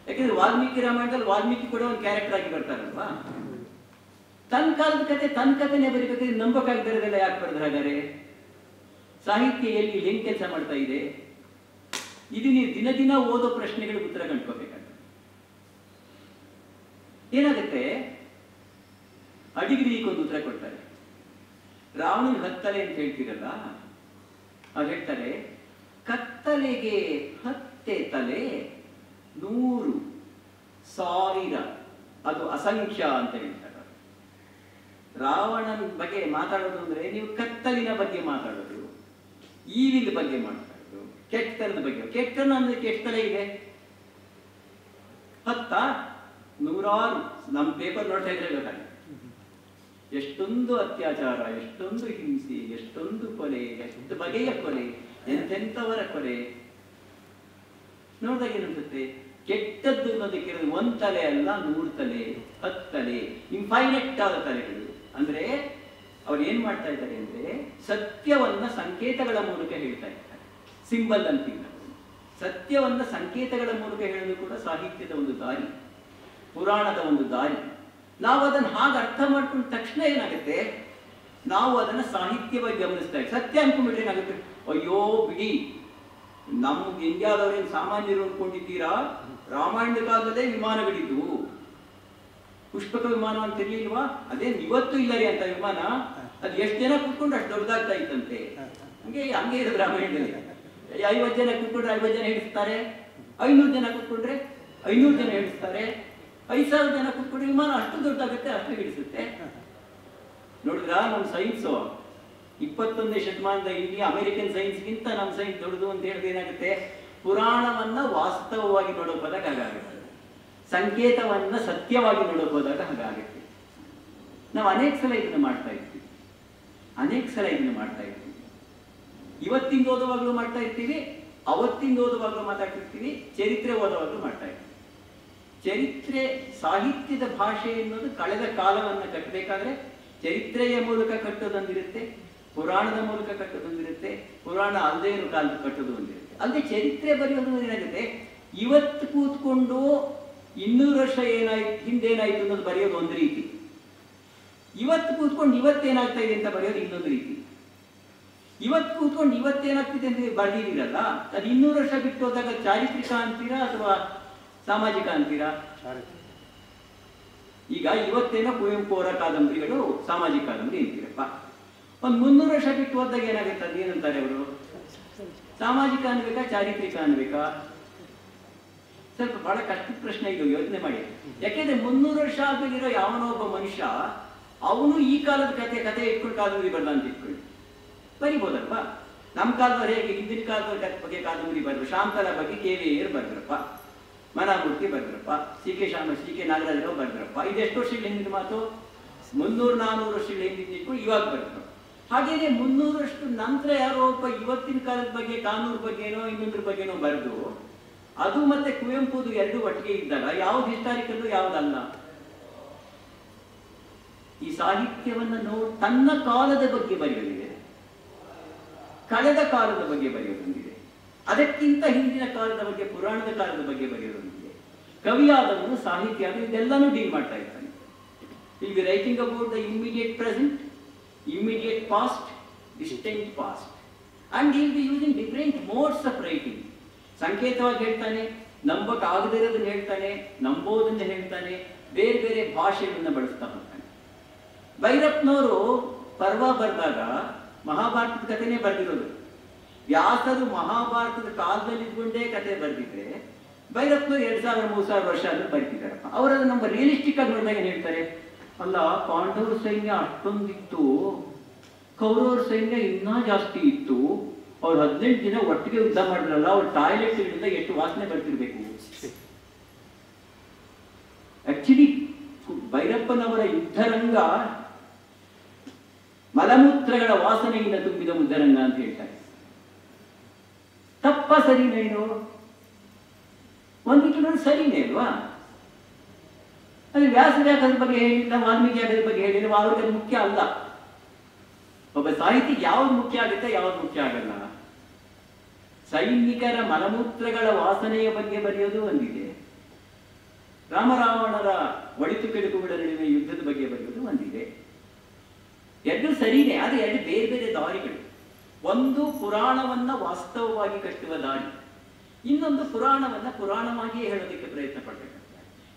ಯಾಕಂದ್ರೆ ವಾಲ್ಮೀಕಿ ರಾಮಾಯಣದಲ್ಲಿ ವಾಲ್ಮೀಕಿ ಕೂಡ ಒಂದು ಕ್ಯಾರೆಕ್ಟರ್ ಆಗಿ ಬರ್ತಾರಲ್ವಾ? ತನ್ನ ಕಾಲದ ಕತೆ ತನ್ನ ಕಥೆನೇ ಬರಿಬೇಕಾದ್ರೆ ನಂಬಕ್ಕಾಗದಿರೋದೆಲ್ಲ ಯಾಕೆ ಬರೆದ್ರೆ ಹಾಗಾದ್ರೆ? ಸಾಹಿತ್ಯ ಎಲ್ಲಿ ಹೆಂಗ್ ಕೆಲಸ ಮಾಡ್ತಾ ಇದೆ? ಇದು ನೀವು ದಿನ ದಿನ ಓದೋ ಪ್ರಶ್ನೆಗಳಿಗೆ ಉತ್ತರ ಕಂಡ್ಕೋಬೇಕಾಗ್ತದೆ ಏನಾಗುತ್ತೆ? ಅಡಿಗರಿಗೊಂದು ಉತ್ತರ ಕೊಡ್ತಾರೆ. ರಾವಣನ ಹತ್ತಲೆ ಅಂತ ಹೇಳ್ತೀರಲ್ಲ, ಅವ್ರು ಹೇಳ್ತಾರೆ, ಕತ್ತಲೆಗೆ ಹತ್ತೆ ತಲೆ ನೂರು ಸಾವಿರ, ಅದು ಅಸಂಖ್ಯ ಅಂತ ಹೇಳ್ತಾರೆ. ರಾವಣನ ಬಗ್ಗೆ ಮಾತಾಡೋದು ಅಂದ್ರೆ ನೀವು ಕತ್ತಲಿನ ಬಗ್ಗೆ ಮಾತಾಡೋದು, ಈವಿಲ್ ಬಗ್ಗೆ ಮಾತಾಡೋದು, ಕೆಟ್ಟತನದ ಬಗ್ಗೆ. ಕೆಟ್ಟನ ಅಂದ್ರೆ ತಲೆ ಇದೆ. ಹತ್ತ ನೂರಾರು ನಮ್ಮ ಪೇಪರ್ ನೋಡ್ತಾ ಇದ್ರೆ ಎಷ್ಟೊಂದು ಅತ್ಯಾಚಾರ, ಎಷ್ಟೊಂದು ಹಿಂಸೆ, ಎಷ್ಟೊಂದು ಕೊಲೆ, ಎಷ್ಟು ಬಗೆಯ ಕೊಲೆ, ಎಂತೆಂಥವರ ಕೊಲೆ. ನೋಡಿದಾಗ ಏನನ್ಸುತ್ತೆ ಕೆಟ್ಟದ್ದು ಅನ್ನೋದಕ್ಕೆ ಒಂದ್ ತಲೆ ಅಲ್ಲ, ನೂರು ತಲೆ, ಹತ್ತು ತಲೆ ಇನ್ಫೈನೆಟ್ ಆದ ತಲೆಗಳು. ಅಂದ್ರೆ ಅವ್ರು ಏನ್ ಮಾಡ್ತಾ ಇದ್ದಾರೆ ಅಂದ್ರೆ ಸತ್ಯವನ್ನ ಸಂಕೇತಗಳ ಮೂಲಕ ಹೇಳ್ತಾ ಇದ್ದಾರೆ. ಸಿಂಬಲ್ ಅಂತಿಲ್ಲ ಸತ್ಯವನ್ನ ಸಂಕೇತಗಳ ಮೂಲಕ ಹೇಳೋದು ಕೂಡ ಸಾಹಿತ್ಯದ ಒಂದು ದಾರಿ, ಪುರಾಣದ ಒಂದು ದಾರಿ. ನಾವು ಅದನ್ನು ಹಾಗೆ ಅರ್ಥ ಮಾಡ್ಕೊಂಡ ತಕ್ಷಣ ಏನಾಗುತ್ತೆ? ನಾವು ಅದನ್ನ ಸಾಹಿತ್ಯವಾಗಿ ಗಮನಿಸ್ತಾ ಇದ್ದೀವಿ ಸತ್ಯ ಅನ್ಕೊಂಡ್ಬಿಟ್ರೆ ಏನಾಗುತ್ತೆ? ಅಯ್ಯೋ ಬಿಡಿ. ನಮ್ಗೆ ಇಂಡಿಯಾದವ್ರೇನು ಸಾಮಾನ್ಯರು ಅನ್ಕೊಂಡಿದ್ದೀರಾ? ರಾಮಾಯಣದ ಕಾಲದಲ್ಲೇ ವಿಮಾನಗಳಿದ್ವು. ಪುಷ್ಪಕ ವಿಮಾನ ಅಂತ ಇರ್ಲಿಲ್ವಾ ಅದೇನು ಇವತ್ತು ಇಲ್ಲ ರೀ ಅಂತ ವಿಮಾನ ಅದು ಎಷ್ಟು ಜನ ಕುತ್ಕೊಂಡು ಅಷ್ಟು ದೊಡ್ಡದಾಗ್ತಾ ಇತ್ತಂತೆ. ಹಂಗೆ ಹಂಗೆ ಇರೋದು ರಾಮಾಯಣದಲ್ಲಿ. ಐವತ್ತು ಜನ ಕೂತ್ಕೊಂಡ್ರೆ ಐವತ್ತು ಜನ ಹಿಡಿಸ್ತಾರೆ ಐನೂರು ಜನ ಕೂತ್ಕೊಂಡ್ರೆ ಐನೂರು ಜನ ಹಿಡಿಸ್ತಾರೆ ಐದು ಸಾವಿರ ಜನ ಕೂತ್ಕೊಂಡ್ರೆ ವಿಮಾನ ಅಷ್ಟು ದೊಡ್ಡದಾಗುತ್ತೆ, ಅಷ್ಟು ಹಿಡಿಸುತ್ತೆ ನೋಡಿದ್ರ ನಮ್ಮ ಸೈನ್ಸು ಇಪ್ಪತ್ತೊಂದನೇ ಶತಮಾನದ ಇಲ್ಲಿ ಅಮೆರಿಕನ್ ಸೈನ್ಸ್ಗಿಂತ ನಮ್ಮ ಸೈನ್ಸ್ ದೊಡ್ಡದು ಅಂತ ಹೇಳಿದ್ರೆ ಏನಾಗುತ್ತೆ? ಪುರಾಣವನ್ನ ವಾಸ್ತವವಾಗಿ ನೋಡೋ ಪದಕ್ಕಾಗುತ್ತೆ ಸಂಕೇತವನ್ನ ಸತ್ಯವಾಗಿ ನೋಡೋಕೆ ಹೋದಾಗ ಹಾಗಾಗುತ್ತೆ. ನಾವು ಅನೇಕ ಸಲ ಇದನ್ನ ಮಾಡ್ತಾ ಇರ್ತೀವಿ. ಅನೇಕ ಸಲ ಇದನ್ನ ಮಾಡ್ತಾ ಇರ್ತೀವಿ. ಇವತ್ತಿಂದ ಓದುವಾಗಲೂ ಮಾಡ್ತಾ ಇರ್ತೀವಿ, ಅವತ್ತಿಂದ ಓದುವಾಗಲೂ ಮಾತಾಡ್ತಿರ್ತೀವಿ, ಚರಿತ್ರೆ ಓದುವಾಗಲೂ ಮಾಡ್ತಾ ಇರ್ತೀವಿ. ಚರಿತ್ರೆ ಸಾಹಿತ್ಯದ ಭಾಷೆ ಎನ್ನುವುದು ಕಳೆದ ಕಾಲವನ್ನು ಕಟ್ಟಬೇಕಾದ್ರೆ ಚರಿತ್ರೆಯ ಮೂಲಕ ಕಟ್ಟೋದೊಂದಿರುತ್ತೆ, ಪುರಾಣದ ಮೂಲಕ ಕಟ್ಟೋದೊಂದಿರುತ್ತೆ, ಪುರಾಣ ಅಲ್ಲದೆ ಇರೋ ಕಟ್ಟೋದು ಒಂದಿರುತ್ತೆ ಅಲ್ಲದೆ ಚರಿತ್ರೆ ಬರೆಯೋದು ಏನಾಗುತ್ತೆ ಇವತ್ತು ಕೂತ್ಕೊಂಡು ಇನ್ನೂರು ವರ್ಷ ಏನಾಯ್ತು ಹಿಂದೇನಾಯ್ತು ಅನ್ನೋದು ಬರೆಯೋದು ಒಂದು ರೀತಿ. ಇವತ್ತು ಕೂತ್ಕೊಂಡು ಇವತ್ತೇನಾಗ್ತಾ ಇದೆ ಅಂತ ಬರೆಯೋದು ಇನ್ನೊಂದು ರೀತಿ. ಇವತ್ತು ಕೂತ್ಕೊಂಡು ಇವತ್ತೇನಾಗ್ತಿದೆ ಅಂತ ಬರೆದಿದ್ದೀರಲ್ಲ, ಅದು ಇನ್ನೂರು ವರ್ಷ ಬಿಟ್ಟು ಹೋದಾಗ ಚಾರಿತ್ರಿಕ ಅಂತೀರಾ ಅಥವಾ ಸಾಮಾಜಿಕ ಅಂತೀರಾ? ಈಗ ಇವತ್ತೇನೋ ಕುವೆಂಪು ಅವರ ಕಾದಂಬರಿಗಳು ಸಾಮಾಜಿಕ ಕಾದಂಬರಿ ಅಂತೀರಪ್ಪ. ಒಂದು ಮುನ್ನೂರು ವರ್ಷ ಬಿಟ್ಟು ಹೋದಾಗ ಏನಾಗುತ್ತೆ ಅದು ಏನಂತಾರೆ ಅವರು? ಸಾಮಾಜಿಕ ಅನ್ಬೇಕಾ, ಚಾರಿತ್ರಿಕ ಅನ್ಬೇಕಾ? ಸ್ವಲ್ಪ ಬಹಳ ಕಷ್ಟದ ಪ್ರಶ್ನೆ ಇದು, ಯೋಚನೆ ಮಾಡಿ. ಯಾಕೆಂದ್ರೆ ಮುನ್ನೂರು ವರ್ಷ ಆದ್ಮೇಲಿರೋ ಯಾವನೋ ಒಬ್ಬ ಮನುಷ್ಯ, ಅವನು ಈ ಕಾಲದ ಕತೆ ಕತೆ ಇಟ್ಕೊಂಡು ಕಾದಂಬರಿ ಬರ್ದ ಅಂತ ಇಟ್ಕೊಳ್ಳಿ. ಬರಿಬೋದಪ್ಪ ನಮ್ಮ ಕಾಲದವ್ರು ಹೇಗೆ, ಹಿಂದಿನ ಕಾಲದ ಕತೆ ಬಗ್ಗೆ ಕಾದಂಬರಿ ಬರೆದ್ರು. ಶಾಂತರ ಬಗ್ಗೆ ಕೆ ವಿ ಏರ್ ಬರ್ದ್ರಪ್ಪ. ಮನಾಮೂರ್ತಿ ಬರ್ದ್ರಪ್ಪ. ಸಿ ಕೆ ಶಾಮ ಸಿ ಕೆ ನಾಗರಾಜರಾವ್ ಬರ್ದ್ರಪ್ಪ. ಇದೆಷ್ಟು ವರ್ಷಗಳ ಹಿಂದಿನ ಮಾತು. ಮುನ್ನೂರು ನಾನೂರು ವರ್ಷಗಳ ಹಿಂದಿನ ಇಟ್ಕೊಂಡು ಇವಾಗ ಬರ್ದ್ರು. ಹಾಗೇನೆ ಮುನ್ನೂರಷ್ಟು ನಂತರ ಯಾರೋ ಒಬ್ಬ ಇವತ್ತಿನ ಕಾಲದ ಬಗ್ಗೆ, ಕಾನೂರು ಬಗ್ಗೆನೋ, ಇನ್ನೊಂದ್ರ ಬಗ್ಗೆನೋ ಬರೆದು ಅದು ಮತ್ತೆ ಕುವೆಂಪುದು ಎರಡು ಒಟ್ಟಿಗೆ ಇದ್ದಾಗ ಯಾವ್ದು ಹಿಸ್ಟಾರಿಕಲ್ ಯಾವ್ದಲ್ಲ. ಈ ಸಾಹಿತ್ಯವನ್ನ ನೋಡಿ ತನ್ನ ಕಾಲದ ಬಗ್ಗೆ ಬರೆಯಲಿದೆ ಕಳೆದ ಕಾಲದ ಬಗ್ಗೆ ಬರೆಯೋದೊಂದಿದೆ. ಅದಕ್ಕಿಂತ ಹಿಂದಿನ ಕಾಲದ ಬಗ್ಗೆ, ಪುರಾಣದ ಕಾಲದ ಬಗ್ಗೆ ಬರೆಯೋದೊಂದಿದೆ. ಕವಿಯಾದವನು ಸಾಹಿತ್ಯ ಆದ ಇದೆಲ್ಲನೂ ಡೀಲ್ ಮಾಡ್ತಾ ಇರ್ತಾನೆ will be writing about the immediate present immediate past distant past and will be using different modes of writing ಸಂಕೇತವಾಗಿ ಹೇಳ್ತಾನೆ ನಂಬಕ್ ಆಗದಿರೋದನ್ನ ಹೇಳ್ತಾನೆ, ನಂಬೋದನ್ನ ಹೇಳ್ತಾನೆ, ಬೇರೆ ಬೇರೆ ಭಾಷೆಗಳನ್ನ ಬಳಸ್ತಾ ಹೋಗ್ತಾನೆ. ಭೈರಪ್ಪನವರು ಪರ್ವ ಬರೆದಾಗ ಮಹಾಭಾರತದ ಕಥೆನೇ ಬರೆದಿರೋದು. ವ್ಯಾಸರು ಮಹಾಭಾರತದ ಕಾಲದಲ್ಲಿ ಇದ್ಕೊಂಡೇ ಕತೆ ಬರೆದಿದ್ರೆ ಭೈರಪ್ಪನವ್ರು ಎರಡ್ ಸಾವಿರ ಮೂರು ಸಾವಿರ ವರ್ಷ ಆದ್ರೂ ಬರೀತಿದ್ದಾರಪ್ಪ. ಅವರನ್ನು ನಮ್ಮ ರಿಯಲಿಸ್ಟಿಕ್ ಆಗಿ ನೋಡಿದಾಗ ಏನ್ ಹೇಳ್ತಾರೆ? ಅಲ್ಲ, ಪಾಂಡವರ ಸೈನ್ಯ ಅಷ್ಟೊಂದಿತ್ತು, ಕೌರವರ ಸೈನ್ಯ ಇನ್ನೂ ಜಾಸ್ತಿ ಇತ್ತು ಅವ್ರು ಹದಿನೆಂಟು ದಿನ ಒಟ್ಟಿಗೆ ಯುದ್ಧ ಮಾಡಿದ್ರಲ್ಲ, ಅವ್ರ ಟಾಯ್ಲೆಟ್ ಗಳಿಂದ ಎಷ್ಟು ವಾಸನೆ ಬರ್ತಿರ್ಬೇಕು. ಆಕ್ಚುಲಿ ಭೈರಪ್ಪನವರ ಯುದ್ಧರಂಗ ಮಲಮೂತ್ರಗಳ ವಾಸನೆಯಿಂದ ತುಂಬಿದ ಮುದ್ದರಂಗ ಅಂತ ಹೇಳ್ತಾರೆ. ತಪ್ಪ ಸರಿನೇನು ಒಂದು ನೋಡಿ ಸರಿನೇ ಅಲ್ವಾ? ಅದು ವ್ಯಾಸವ್ಯಾಕದ ಬಗ್ಗೆ ಹೇಳಿಲ್ಲ, ವಾಲ್ಮೀಕಿ ಯಾಕದ ಬಗ್ಗೆ ಹೇಳಿಲ್ಲ, ಅವ್ರಿಗೆ ಮುಖ್ಯ ಅಲ್ಲ. ಒಬ್ಬ ಸಾಹಿತಿ ಯಾವ್ದು ಮುಖ್ಯ ಆಗುತ್ತೆ, ಯಾವ್ದು ಮುಖ್ಯ ಆಗಲ್ಲ. ಸೈನಿಕರ ಮಲಮೂತ್ರಗಳ ವಾಸನೆಯ ಬಗ್ಗೆ ಬರೆಯೋದು ಒಂದಿದೆ. ರಾಮರಾವಣರ ಒಳಿತು ಕೆಡುಕುಗಳ ನಡುವೆ ಯುದ್ಧದ ಬಗ್ಗೆ ಬರೆಯೋದು ಒಂದಿದೆ. ಎರಡು ಸರಿನೇ, ಆದರೆ ಎರಡು ಬೇರೆ ಬೇರೆ ದಾರಿಗಳು. ಒಂದು ಪುರಾಣವನ್ನ ವಾಸ್ತವವಾಗಿ ಕಟ್ಟುವ ದಾರಿ. ಇನ್ನೊಂದು ಪುರಾಣವನ್ನ ಪುರಾಣವಾಗಿಯೇ ಹೇಳೋದಕ್ಕೆ ಪ್ರಯತ್ನ ಪಡಬೇಕು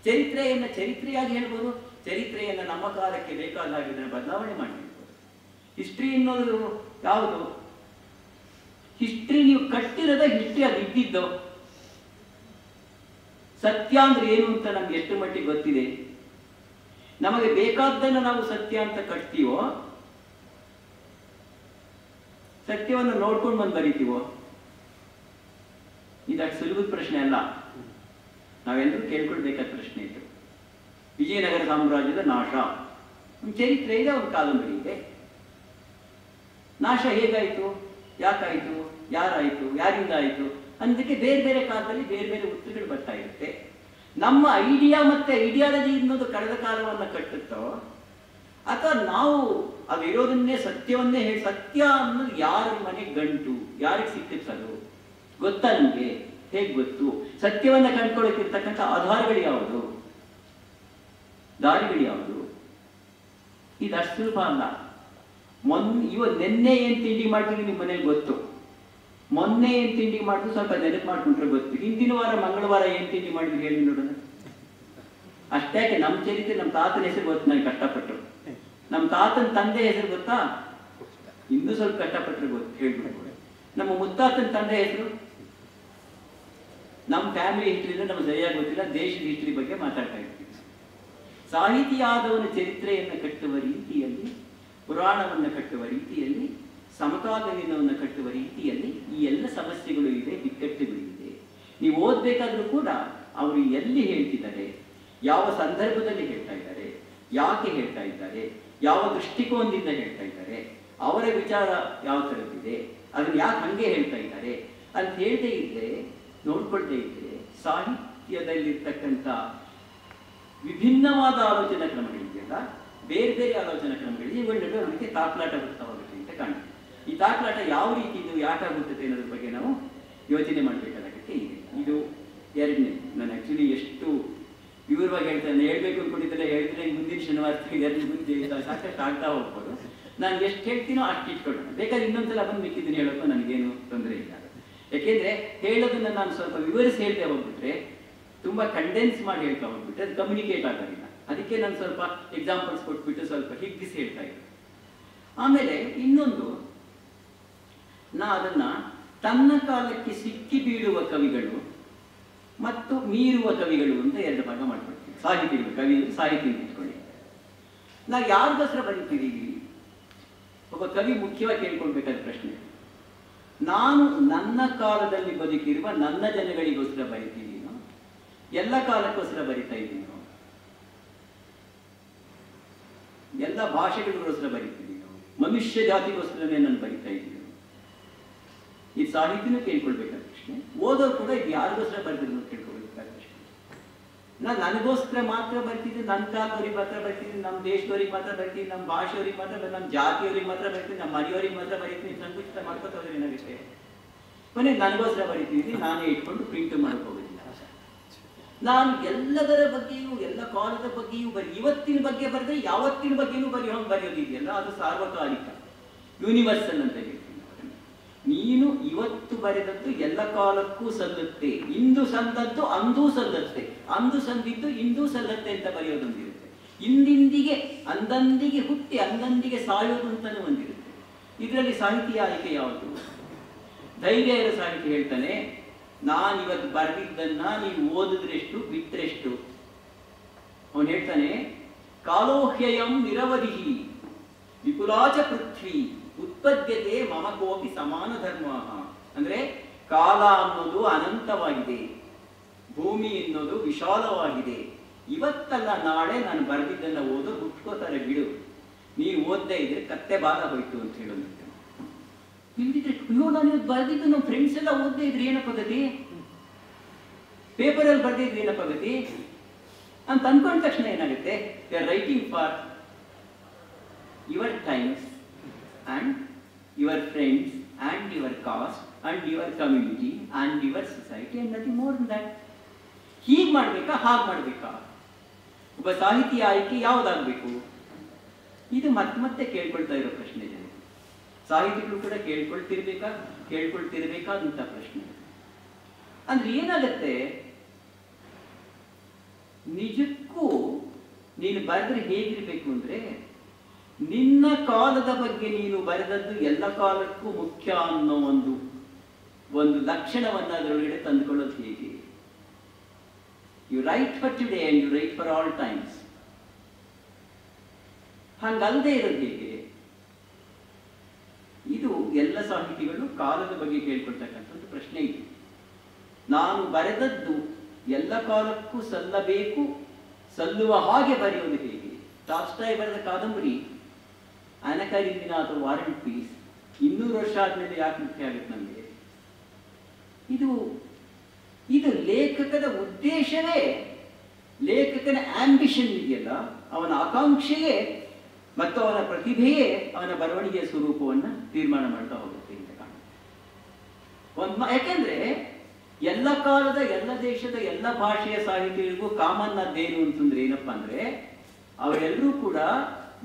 ಚರಿತ್ರೆಯನ್ನ ಚರಿತ್ರೆಯಾಗಿ ಹೇಳ್ಬೋದು, ಚರಿತ್ರೆಯನ್ನ ನಮ್ಮ ಕಾಲಕ್ಕೆ ಬೇಕಾದ ಹಾಗೆ ಬದಲಾವಣೆ ಮಾಡಬೇಕು ಹಿಸ್ಟ್ರಿ ಅನ್ನೋದು ಯಾವುದು? ಹಿಸ್ಟ್ರಿ ನೀವು ಕಟ್ಟಿರದ ಹಿಸ್ಟ್ರಿ ಅದು ಇದ್ದಿದ್ದು ಸತ್ಯ ಅಂದ್ರೆ ಏನು ಅಂತ ನಮ್ಗೆ ಎಷ್ಟು ಮಟ್ಟಿಗೆ ಗೊತ್ತಿದೆ? ನಮಗೆ ಬೇಕಾದ್ದನ್ನ ನಾವು ಸತ್ಯ ಅಂತ ಕಟ್ತೀವೋ? ಸತ್ಯವನ್ನು ನೋಡ್ಕೊಂಡು ಬಂದು ಬರಿತೀವೋ? ಇದಕ್ಕೆ ಸುಲಭದ ಪ್ರಶ್ನೆ ಅಲ್ಲ. ನಾವೆಲ್ಲರೂ ಕೇಳ್ಕೊಳ್ಬೇಕಾದ ಪ್ರಶ್ನೆ ಇತ್ತು ವಿಜಯನಗರ ಸಾಮ್ರಾಜ್ಯದ ನಾಶ. ಒಂದು ಚರಿತ್ರೆ ಇದೆ, ಒಂದು ಕಾದಂಬರಿ ಇದೆ. ನಾಶ ಹೇಗಾಯಿತು? ಯಾಕಾಯಿತು? ಯಾರಾಯಿತು ಯಾರಿಂದ ಆಯಿತು ಅದಕ್ಕೆ ಬೇರೆ ಬೇರೆ ಕಾಲದಲ್ಲಿ ಬೇರೆ ಬೇರೆ ಉತ್ತರಗಳು ಬರ್ತಾ ಇರುತ್ತೆ. ನಮ್ಮ ಐಡಿಯಾ ಮತ್ತೆ ಐಡಿಯಾಲಜಿ ಅನ್ನೋದು ಕಳೆದ ಕಾಲವನ್ನು ಕಟ್ಟುತ್ತೋ, ಅಥವಾ ನಾವು ಅದು ಇರೋದನ್ನೇ ಸತ್ಯವನ್ನೇ ಹೇಳಿ, ಸತ್ಯ ಅನ್ನೋದು ಯಾರ ಮನೆ ಗಂಟು, ಯಾರಿಗೆ ಸಿಕ್ಕಿಸಲು ಗೊತ್ತ ನಿಮಗೆ? ಹೇಗೆ ಗೊತ್ತು? ಸತ್ಯವನ್ನ ಕಂಡ್ಕೊಳ್ಳೋಕ್ಕಿರ್ತಕ್ಕಂಥ ಆಧಾರಗಳು ಯಾವುದು? ದಾರಿಗಳು ಯಾವುದು? ಇದು ಅಷ್ಟು ಸುಲಭ ಅಲ್ಲ. ಮೊನ್ನೆ ಇವ ನಿನ್ನೆ ಏನ್ ತಿಂಡಿ ಮಾಡ್ತೀವಿ ನಿಮ್ಮ ಮನೇಲಿ ಗೊತ್ತು. ಮೊನ್ನೆ ಏನ್ ತಿಂಡಿ ಮಾಡಿದ್ರು ಸ್ವಲ್ಪ ನೆನಪು ಮಾಡ್ಕೊಂಡ್ರೆ ಗೊತ್ತು. ಹಿಂದಿನ ವಾರ, ಮಂಗಳವಾರ ಏನ್ ತಿಂಡಿ ಮಾಡಿದ್ರು ಹೇಳಿ ನೋಡೋಣ. ಅಷ್ಟ್ಯಾಕೆ ನಮ್ಮ ಚರಿತ್ರೆ ನಮ್ಮ ತಾತನ ಹೆಸರು ಗೊತ್ತು ನನಗೆ ಕಷ್ಟಪಟ್ಟರು ನಮ್ಮ ತಾತನ ತಂದೆ ಹೆಸರು ಗೊತ್ತಾ? ಇನ್ನೂ ಸ್ವಲ್ಪ ಕಷ್ಟಪಟ್ಟರೆ ಗೊತ್ತು ಹೇಳ್ಬಿಡ್ಬೋದು ನಮ್ಮ ಮುತ್ತಾತನ ತಂದೆ ಹೆಸರು? ನಮ್ಮ ಫ್ಯಾಮಿಲಿ ಹಿಸ್ಟ್ರಿ ನಮ್ಗೆ ಸರಿಯಾಗಿ ಗೊತ್ತಿಲ್ಲ. ದೇಶದ ಹಿಸ್ಟ್ರಿ ಬಗ್ಗೆ ಮಾತಾಡ್ತಾ ಇರ್ತೀವಿ ಸಾಹಿತಿಯಾದವನ ಚರಿತ್ರೆಯನ್ನು ಕಟ್ಟುವ ರೀತಿಯಲ್ಲಿ, ಪುರಾಣವನ್ನು ಕಟ್ಟುವ ರೀತಿಯಲ್ಲಿ ಸಮಕಾಲೀನವನ್ನು ಕಟ್ಟುವ ರೀತಿಯಲ್ಲಿ ಈ ಎಲ್ಲ ಸಮಸ್ಯೆಗಳು ಇದೆ ಬಿಕ್ಕಟ್ಟುಗಳಿದೆ ನೀವು ಓದಬೇಕಾದ್ರೂ ಕೂಡ ಅವರು ಎಲ್ಲಿ ಹೇಳ್ತಿದ್ದಾರೆ, ಯಾವ ಸಂದರ್ಭದಲ್ಲಿ ಹೇಳ್ತಾ ಇದ್ದಾರೆ, ಯಾಕೆ ಹೇಳ್ತಾ ಇದ್ದಾರೆ, ಯಾವ ದೃಷ್ಟಿಕೋನದಿಂದ ಹೇಳ್ತಾ ಇದ್ದಾರೆ, ಅವರ ವಿಚಾರ ಯಾವ ಥರದ್ದಿದೆ, ಅದನ್ನು ಯಾಕೆ ಹಂಗೆ ಹೇಳ್ತಾ ಇದ್ದಾರೆ ಅಂತ ಹೇಳದೇ ಇದ್ರೆ, ನೋಡ್ಕೊಳ್ದೇ ಇದ್ರೆ ಸಾಹಿತ್ಯದಲ್ಲಿರ್ತಕ್ಕಂಥ ವಿಭಿನ್ನವಾದ ಆಲೋಚನಾ ಕ್ರಮಗಳಿದೆಯಲ್ಲ, ಬೇರೆ ಬೇರೆ ಆಲೋಚನಾ ಕ್ರಮಗಳಿದೆ ಇವುಗಳ ನಮಗೆ ತಾತ್ಲಾಟ ಬರ್ತಾ ಅಂತ ಕಾಣುತ್ತೆ ಈ ತಾಕಲಾಟ ಯಾವ ರೀತಿ ಇದು ಯಾಕಾಗುತ್ತದೆ ಅನ್ನೋದ್ರ ಬಗ್ಗೆ ನಾವು ಯೋಚನೆ ಮಾಡಬೇಕಾದ ಇದೆ. ಇದು ಎರಡನೇ, ನಾನು ಆ್ಯಕ್ಚುಲಿ ಎಷ್ಟು ವಿವರವಾಗಿ ಹೇಳ್ತೇನೆ, ಹೇಳ್ಬೇಕು ಅನ್ಕೊಂಡಿದ್ದೆಲ್ಲ ಹೇಳಿದ್ರೆ ಮುಂದಿನ ಶನಿವಾರ ಎರಡು (laughs) ಮುಂದೆ ಸಾಕಷ್ಟು ಆಗ್ತಾ ಹೋಗ್ಬೋದು. ನಾನು ಎಷ್ಟು ಹೇಳ್ತೀನೋ ಅಷ್ಟು ಇಟ್ಕೊಳ್ಳೋಣ. ಬೇಕಾದ್ರೆ ಇನ್ನೊಂದ್ಸಲ ಬಂದು ಮಿಕ್ಕಿದ್ದೀನಿ ಹೇಳೋಕ್ಕೂ ನನಗೇನು ತೊಂದರೆ ಇಲ್ಲ. ಯಾಕೆಂದ್ರೆ ಹೇಳೋದನ್ನ ನಾನು ಸ್ವಲ್ಪ ವಿವರಿಸಿ ಹೇಳ್ತಾ ಹೋಗ್ಬಿಟ್ರೆ, ತುಂಬಾ ಕಂಡೆನ್ಸ್ ಮಾಡಿ ಹೇಳ್ತಾ ಹೋಗ್ಬಿಟ್ರೆ ಅದು ಕಮ್ಯುನಿಕೇಟ್ ಆಗೋದಿಲ್ಲ. ಅದಕ್ಕೆ ನಾನು ಸ್ವಲ್ಪ ಎಕ್ಸಾಂಪಲ್ಸ್ ಕೊಟ್ಬಿಟ್ಟು ಸ್ವಲ್ಪ ಹಿಗ್ಗಿಸಿ ಹೇಳ್ತಾ ಇದ್ದೆ ಆಮೇಲೆ ಇನ್ನೊಂದು ನಾ ಅದನ್ನು ತನ್ನ ಕಾಲಕ್ಕೆ ಸಿಕ್ಕಿ ಬೀಳುವ ಕವಿಗಳು ಮತ್ತು ಮೀರುವ ಕವಿಗಳು ಅಂತ ಎರಡು ಭಾಗ ಮಾಡ್ಕೊಳ್ತೀವಿ ಸಾಹಿತಿಗಳು ಕವಿ ಸಾಹಿತಿ ಇಟ್ಕೊಳ್ಳಿ ನಾವು ಯಾರಿಗೋಸ್ಕರ ಬರೀತಿದ್ದೀವಿ ಒಬ್ಬ ಕವಿ ಮುಖ್ಯವಾಗಿ ಕೇಳ್ಕೊಳ್ಬೇಕಾದ ಪ್ರಶ್ನೆ. ನಾನು ನನ್ನ ಕಾಲದಲ್ಲಿ ಬದುಕಿರುವ ನನ್ನ ಜನಗಳಿಗೋಸ್ಕರ ಬರಿತಿದ್ದೀನೋ ಎಲ್ಲ ಕಾಲಕ್ಕೋಸ್ಕರ ಬರಿತಾ ಇದ್ದೀನೋ? ಎಲ್ಲ ಭಾಷೆಗಳಿಗೋಸ್ಕರ ಬರಿತಿದ್ದೀನೋ ಮನುಷ್ಯ ಜಾತಿಗೋಸ್ಕರನೇ ನಾನು ಬರಿತಾ ಇದ್ದೀನೋ. ಈ ಸಾಹಿತ್ಯನೂ ಕೇಳ್ಕೊಳ್ಬೇಕಾದ ಪ್ರಶ್ನೆ. ಓದೋರು ಕೂಡ ಇದು ಯಾರಿಗೋಸ್ಕರ ಅಂತ ಕೇಳ್ಕೊಳ್ಬೇಕಾದ ಪ್ರಶ್ನೆ. ನಾನು ನನಗೋಸ್ಕರ ಮಾತ್ರ ಬರ್ತಿದ್ದೆ ನನ್ನ ಕಾಲದವ್ರಿಗೆ ಮಾತ್ರ ಬರ್ತಿದ್ದೀನಿ ನಮ್ಮ ದೇಶದವ್ರಿಗೆ ಮಾತ್ರ ಬರ್ತೀನಿ ನಮ್ಮ ಭಾಷೆಯವ್ರಿಗೆ ಮಾತ್ರ ನಮ್ಮ ಜಾತಿಯವ್ರಿಗೆ ಮಾತ್ರ ಬರ್ತೀನಿ ನಮ್ಮ ಮನೆಯವ್ರಿಗೆ ಮಾತ್ರ ಬರೀತೀನಿ ಸಂಕುಚಿತ ಮಾಡ್ಕೋತಾರೆ ಏನಾಗುತ್ತೆ ಕೊನೆ ನನಗೋಸ್ಕರ ಬರೀತೀನಿ ನಾನೇ ಇಟ್ಕೊಂಡು ಪ್ರಿಂಟ್ ಮಾಡ್ಕೋಬೇಕು ನಾನು ಎಲ್ಲದರ ಬಗ್ಗೆಯೂ, ಎಲ್ಲ ಕಾಲದ ಬಗ್ಗೆಯೂ ಬರೀ, ಇವತ್ತಿನ ಬಗ್ಗೆ ಬರೆದ್ರೆ ಯಾವತ್ತಿನ ಬಗ್ಗೆಯೂ ಬರೆಯೋ ಬರೆಯೋದಿದೆಯಲ್ಲ, ಅದು ಸಾರ್ವಕಾಲಿಕ ಯೂನಿವರ್ಸಲ್ ಅಂತ ಅದನ್ನ. ನೀನು ಇವತ್ತು ಬರೆದದ್ದು ಎಲ್ಲ ಕಾಲಕ್ಕೂ ಸಲ್ಲುತ್ತೆ. ಇಂದು ಸಂದದ್ದು, ಅಂದೂ ಸಲ್ಲುತ್ತೆ. ಅಂದು ಸಂದಿದ್ದು, ಇಂದೂ ಸಲ್ಲತ್ತೆ ಅಂತ ಬರೆಯೋದೊಂದಿರುತ್ತೆ ಇಂದಿಂದಿಗೆ, ಅಂದಂದಿಗೆ ಹುಟ್ಟಿ, ಅಂದಂದಿಗೆ ಸಾಯೋದು ಅಂತಾನೂ ಒಂದಿರುತ್ತೆ. ಇದರಲ್ಲಿ ಸಾಹಿತ್ಯ ಆಯ್ಕೆ ಯಾವುದು? ಧೈರ್ಯ ಸಾಹಿತ್ಯ ಹೇಳ್ತಾನೆ, ನಾನಿವತ್ತು ಬರೆದಿದ್ದನ್ನ ನೀವು ಓದಿದ್ರೆಷ್ಟು ಬಿಟ್ಟರೆಷ್ಟು ಅವನು ಹೇಳ್ತಾನೆ, ಕಾಲೋಹ್ಯಯಂ ನಿರವಧಿ ವಿಪುಲಾಚ ಪೃಥ್ವಿ. ಉತ್ಪದ್ಯತೆ ಮಮ ಕೋಪಿ ಸಮಾನ ಧರ್ಮ ಅಂದ್ರೆ ಕಾಲ ಅನ್ನೋದು ಅನಂತವಾಗಿದೆ. ಭೂಮಿ ಎನ್ನುವುದು ವಿಶಾಲವಾಗಿದೆ. ಇವತ್ತಲ್ಲ ನಾಳೆ ನಾನು ಬರೆದಿದ್ದನ್ನ ಓದೋ ಹುಟ್ಕೋತಾರೆ ಬಿಡು. ನೀವು ಓದದೇ ಇದ್ರೆ ಕತ್ತೆ ಬಾಲ ಹೋಯ್ತು ಅಂತ ಹೇಳೋದಂತೆ ಇಲ್ಲಿದ್ರೆ ಅಯ್ಯೋ, ನಾನು ಇವತ್ತು ಬರೆದಿದ್ದು ನಮ್ಮ ಫ್ರೆಂಡ್ಸ್ ಎಲ್ಲ ಓದದೇ ಇದ್ರೆ ಏನಪ್ಪ ಗತಿ? ಪೇಪರಲ್ಲಿ ಬರೆದಿದ್ರೆ ಏನಪ್ಪ ಗತಿ? ಅಂತ ಅನ್ಕೊಂಡ ತಕ್ಷಣ ಏನಾಗುತ್ತೆ? Are writing for your times and your friends and your caste and your community and your society and nothing more than that. ಹೀಗೆ ಮಾಡಬೇಕಾ, ಹಾಗೆ ಮಾಡಬೇಕಾ? ಒಬ್ಬ ಸಾಹಿತ್ಯ ಆಯ್ಕೆ ಯಾವುದಾಗಬೇಕು? ಇದು ಮತ್ತೆ ಮತ್ತೆ ಕೇಳ್ಕೊಳ್ತಾ ಇರೋ ಪ್ರಶ್ನೆ ಜನ. ಸಾಹಿತಿಗಳು ಕೂಡ ಕೇಳ್ಕೊಳ್ತಿರ್ಬೇಕಾ ಕೇಳ್ಕೊಳ್ತಿರ್ಬೇಕಾದಂತ ಪ್ರಶ್ನೆ. ಅಂದ್ರೆ ಏನಾಗತ್ತೆ? ನಿಜಕ್ಕೂ ನೀನು ಬರೆದ್ರೆ ಹೇಗಿರ್ಬೇಕು ಅಂದ್ರೆ ನಿನ್ನ ಕಾಲದ ಬಗ್ಗೆ ನೀನು ಬರೆದದ್ದು ಎಲ್ಲ ಕಾಲಕ್ಕೂ ಮುಖ್ಯ ಅನ್ನೋ ಒಂದು ಒಂದು ಲಕ್ಷಣವನ್ನು ಅದರೊಳಗಡೆ ತಂದುಕೊಳ್ಳೋದು ಹೇಗೆ? You write for today and you write for all times ಹಂಗಲ್ಲದೆ ಇರೋದು ಹೇಗೆ? ಇದು ಎಲ್ಲ ಸಾಹಿತಿಗಳು ಕಾಲದ ಬಗ್ಗೆ ಕೇಳ್ಕೊಳ್ತಕ್ಕಂಥದ್ದು ಪ್ರಶ್ನೆ ಇದೆ. ನಾನು ಬರೆದದ್ದು ಎಲ್ಲ ಕಾಲಕ್ಕೂ ಸಲ್ಲಬೇಕು, ಸಲ್ಲುವ ಹಾಗೆ ಬರೆಯೋದು ಹೇಗೆ? ಟಾಲ್ಸ್ಟಾಯ್ ಬರೆದ ಕಾದಂಬರಿ. ಅನಕರಿಂದಿನ ಅಥವಾ ವಾರಂಟ್ ಪೀಸ್ ಇನ್ನೂರು ವರ್ಷ ಆದಮೇಲೆ ಯಾಕೆ ಮುಖ್ಯ ಆಗುತ್ತೆ ನಮಗೆ? ಇದು ಇದು ಲೇಖಕದ ಉದ್ದೇಶವೇ. ಲೇಖಕನ ಆಂಬಿಷನ್ ಇದೆಯಲ್ಲ, ಅವನ ಆಕಾಂಕ್ಷೆಯೇ ಮತ್ತು ಅವನ ಪ್ರತಿಭೆಯೇ ಅವನ ಬರವಣಿಗೆಯ ಸ್ವರೂಪವನ್ನ ತೀರ್ಮಾನ ಮಾಡ್ತಾ ಹೋಗುತ್ತೆ ಅಂತ ಕಾಣುತ್ತೆ. ಒಂದು ಯಾಕೆಂದ್ರೆ ಎಲ್ಲ ಕಾಲದ, ಎಲ್ಲ ದೇಶದ, ಎಲ್ಲ ಭಾಷೆಯ ಸಾಹಿತಿಗಳಿಗೂ ಕಾಮನ್ ಅದೇನು ಅಂತಂದ್ರೆ ಏನಪ್ಪಾ ಅಂದ್ರೆ, ಅವರೆಲ್ಲರೂ ಕೂಡ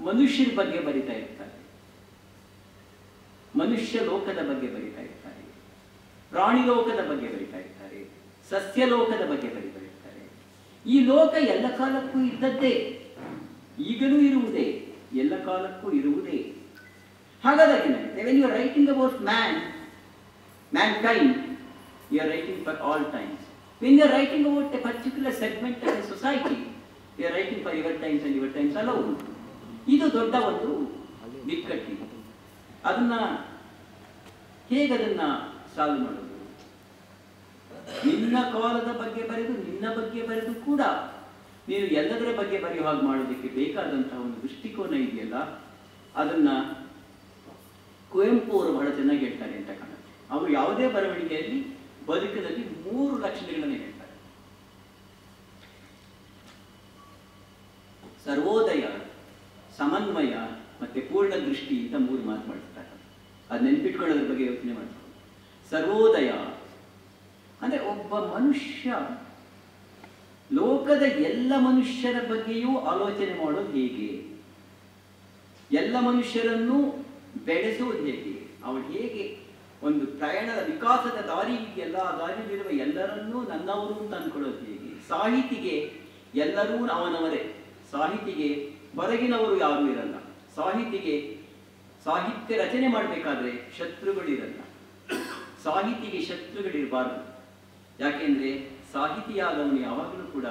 ಮನುಷ್ಯರ ಬಗ್ಗೆ ಬರಿತಾ ಇರ್ತಾರೆ. ಮನುಷ್ಯ ಲೋಕದ ಬಗ್ಗೆ ಬರಿತಾ ಇರ್ತಾರೆ. ಪ್ರಾಣಿ ಲೋಕದ ಬಗ್ಗೆ ಬರಿತಾ ಇರ್ತಾರೆ. ಸಸ್ಯ ಲೋಕದ ಬಗ್ಗೆ ಬರಿತಾ ಇರ್ತಾರೆ. ಈ ಲೋಕ ಎಲ್ಲ ಕಾಲಕ್ಕೂ ಇದ್ದದ್ದೇ. ಈಗಲೂ ಇರುವುದೇ. ಎಲ್ಲ ಕಾಲಕ್ಕೂ ಇರುವುದೇ. ಹಾಗಾದಾಗ when you are writing about man mankind you are writing for all times when you are writing about a particular segment of society you are writing for your times and your times alone ಇದು ದೊಡ್ಡ ಒಂದು ಬಿಕ್ಕಟ್ಟಿ. ಅದನ್ನ ಹೇಗದನ್ನ ಸಾಲ್ವ್ ಮಾಡೋದು? ನಿನ್ನ ಕಾಲದ ಬಗ್ಗೆ ಬರೆದು, ನಿನ್ನ ಬಗ್ಗೆ ಬರೆದು ಕೂಡ ನೀನು ಎಲ್ಲದರ ಬಗ್ಗೆ ಬರೆಯುವಾಗ ಹಾಗೆ ಮಾಡೋದಕ್ಕೆ ಬೇಕಾದಂತಹ ಒಂದು ದೃಷ್ಟಿಕೋನ ಇದೆಯಲ್ಲ, ಅದನ್ನ ಕುವೆಂಪು ಅವರು ಬಹಳ ಚೆನ್ನಾಗಿ ಹೇಳ್ತಾರೆ ಅಂತ ಕಾಣುತ್ತೆ. ಅವರು ಯಾವುದೇ ಬರವಣಿಗೆಯಲ್ಲಿ ಬದುಕಿನಲ್ಲಿ ಮೂರು ಲಕ್ಷಣಗಳನ್ನು ಹೇಳ್ತಾರೆ. ಸರ್ವೋದಯ ಸಮನ್ವಯ ಮತ್ತೆ ಪೂರ್ಣ ದೃಷ್ಟಿ ಅಂತ ಮೂರು ಮಾತು ಮಾಡ್ತಾರೆ ಅದು ನೆನ್ಪಿಟ್ಕೊಳ್ಳೋದ್ರ ಬಗ್ಗೆ ಯೋಚನೆ ಮಾಡ್ತಾರೆ ಸರ್ವೋದಯ, ಅಂದ್ರೆ ಒಬ್ಬ ಮನುಷ್ಯ, ಲೋಕದ ಎಲ್ಲ ಮನುಷ್ಯರ ಬಗ್ಗೆಯೂ ಆಲೋಚನೆ ಮಾಡೋದು ಹೇಗೆ? ಎಲ್ಲ ಮನುಷ್ಯರನ್ನು ಬೆಳೆಸುವುದು ಹೇಗೆ? ಅವಳು ಹೇಗೆ? ಒಂದು ಪ್ರಯಾಣದ ವಿಕಾಸದ ದಾರಿ ಇದೆಯಲ್ಲ ಆ ದಾರಿಯಲ್ಲಿರುವ ಎಲ್ಲರನ್ನೂ ನನ್ನವರು ಅಂತ ಅನ್ಕೊಳ್ಳೋದು ಹೇಗೆ? ಸಾಹಿತಿಗೆ ಎಲ್ಲರೂ ಅವನವರೇ ಸಾಹಿತಿಗೆ ಹೊರಗಿನವರು ಯಾರೂ ಇರಲ್ಲ. ಸಾಹಿತಿಗೆ ಸಾಹಿತ್ಯ ರಚನೆ ಮಾಡಬೇಕಾದ್ರೆ ಶತ್ರುಗಳಿರಲ್ಲ. ಸಾಹಿತಿಗೆ ಶತ್ರುಗಳಿರಬಾರದು. ಯಾಕೆಂದ್ರೆ ಸಾಹಿತಿಯಾದವನು ಯಾವಾಗಲೂ ಕೂಡ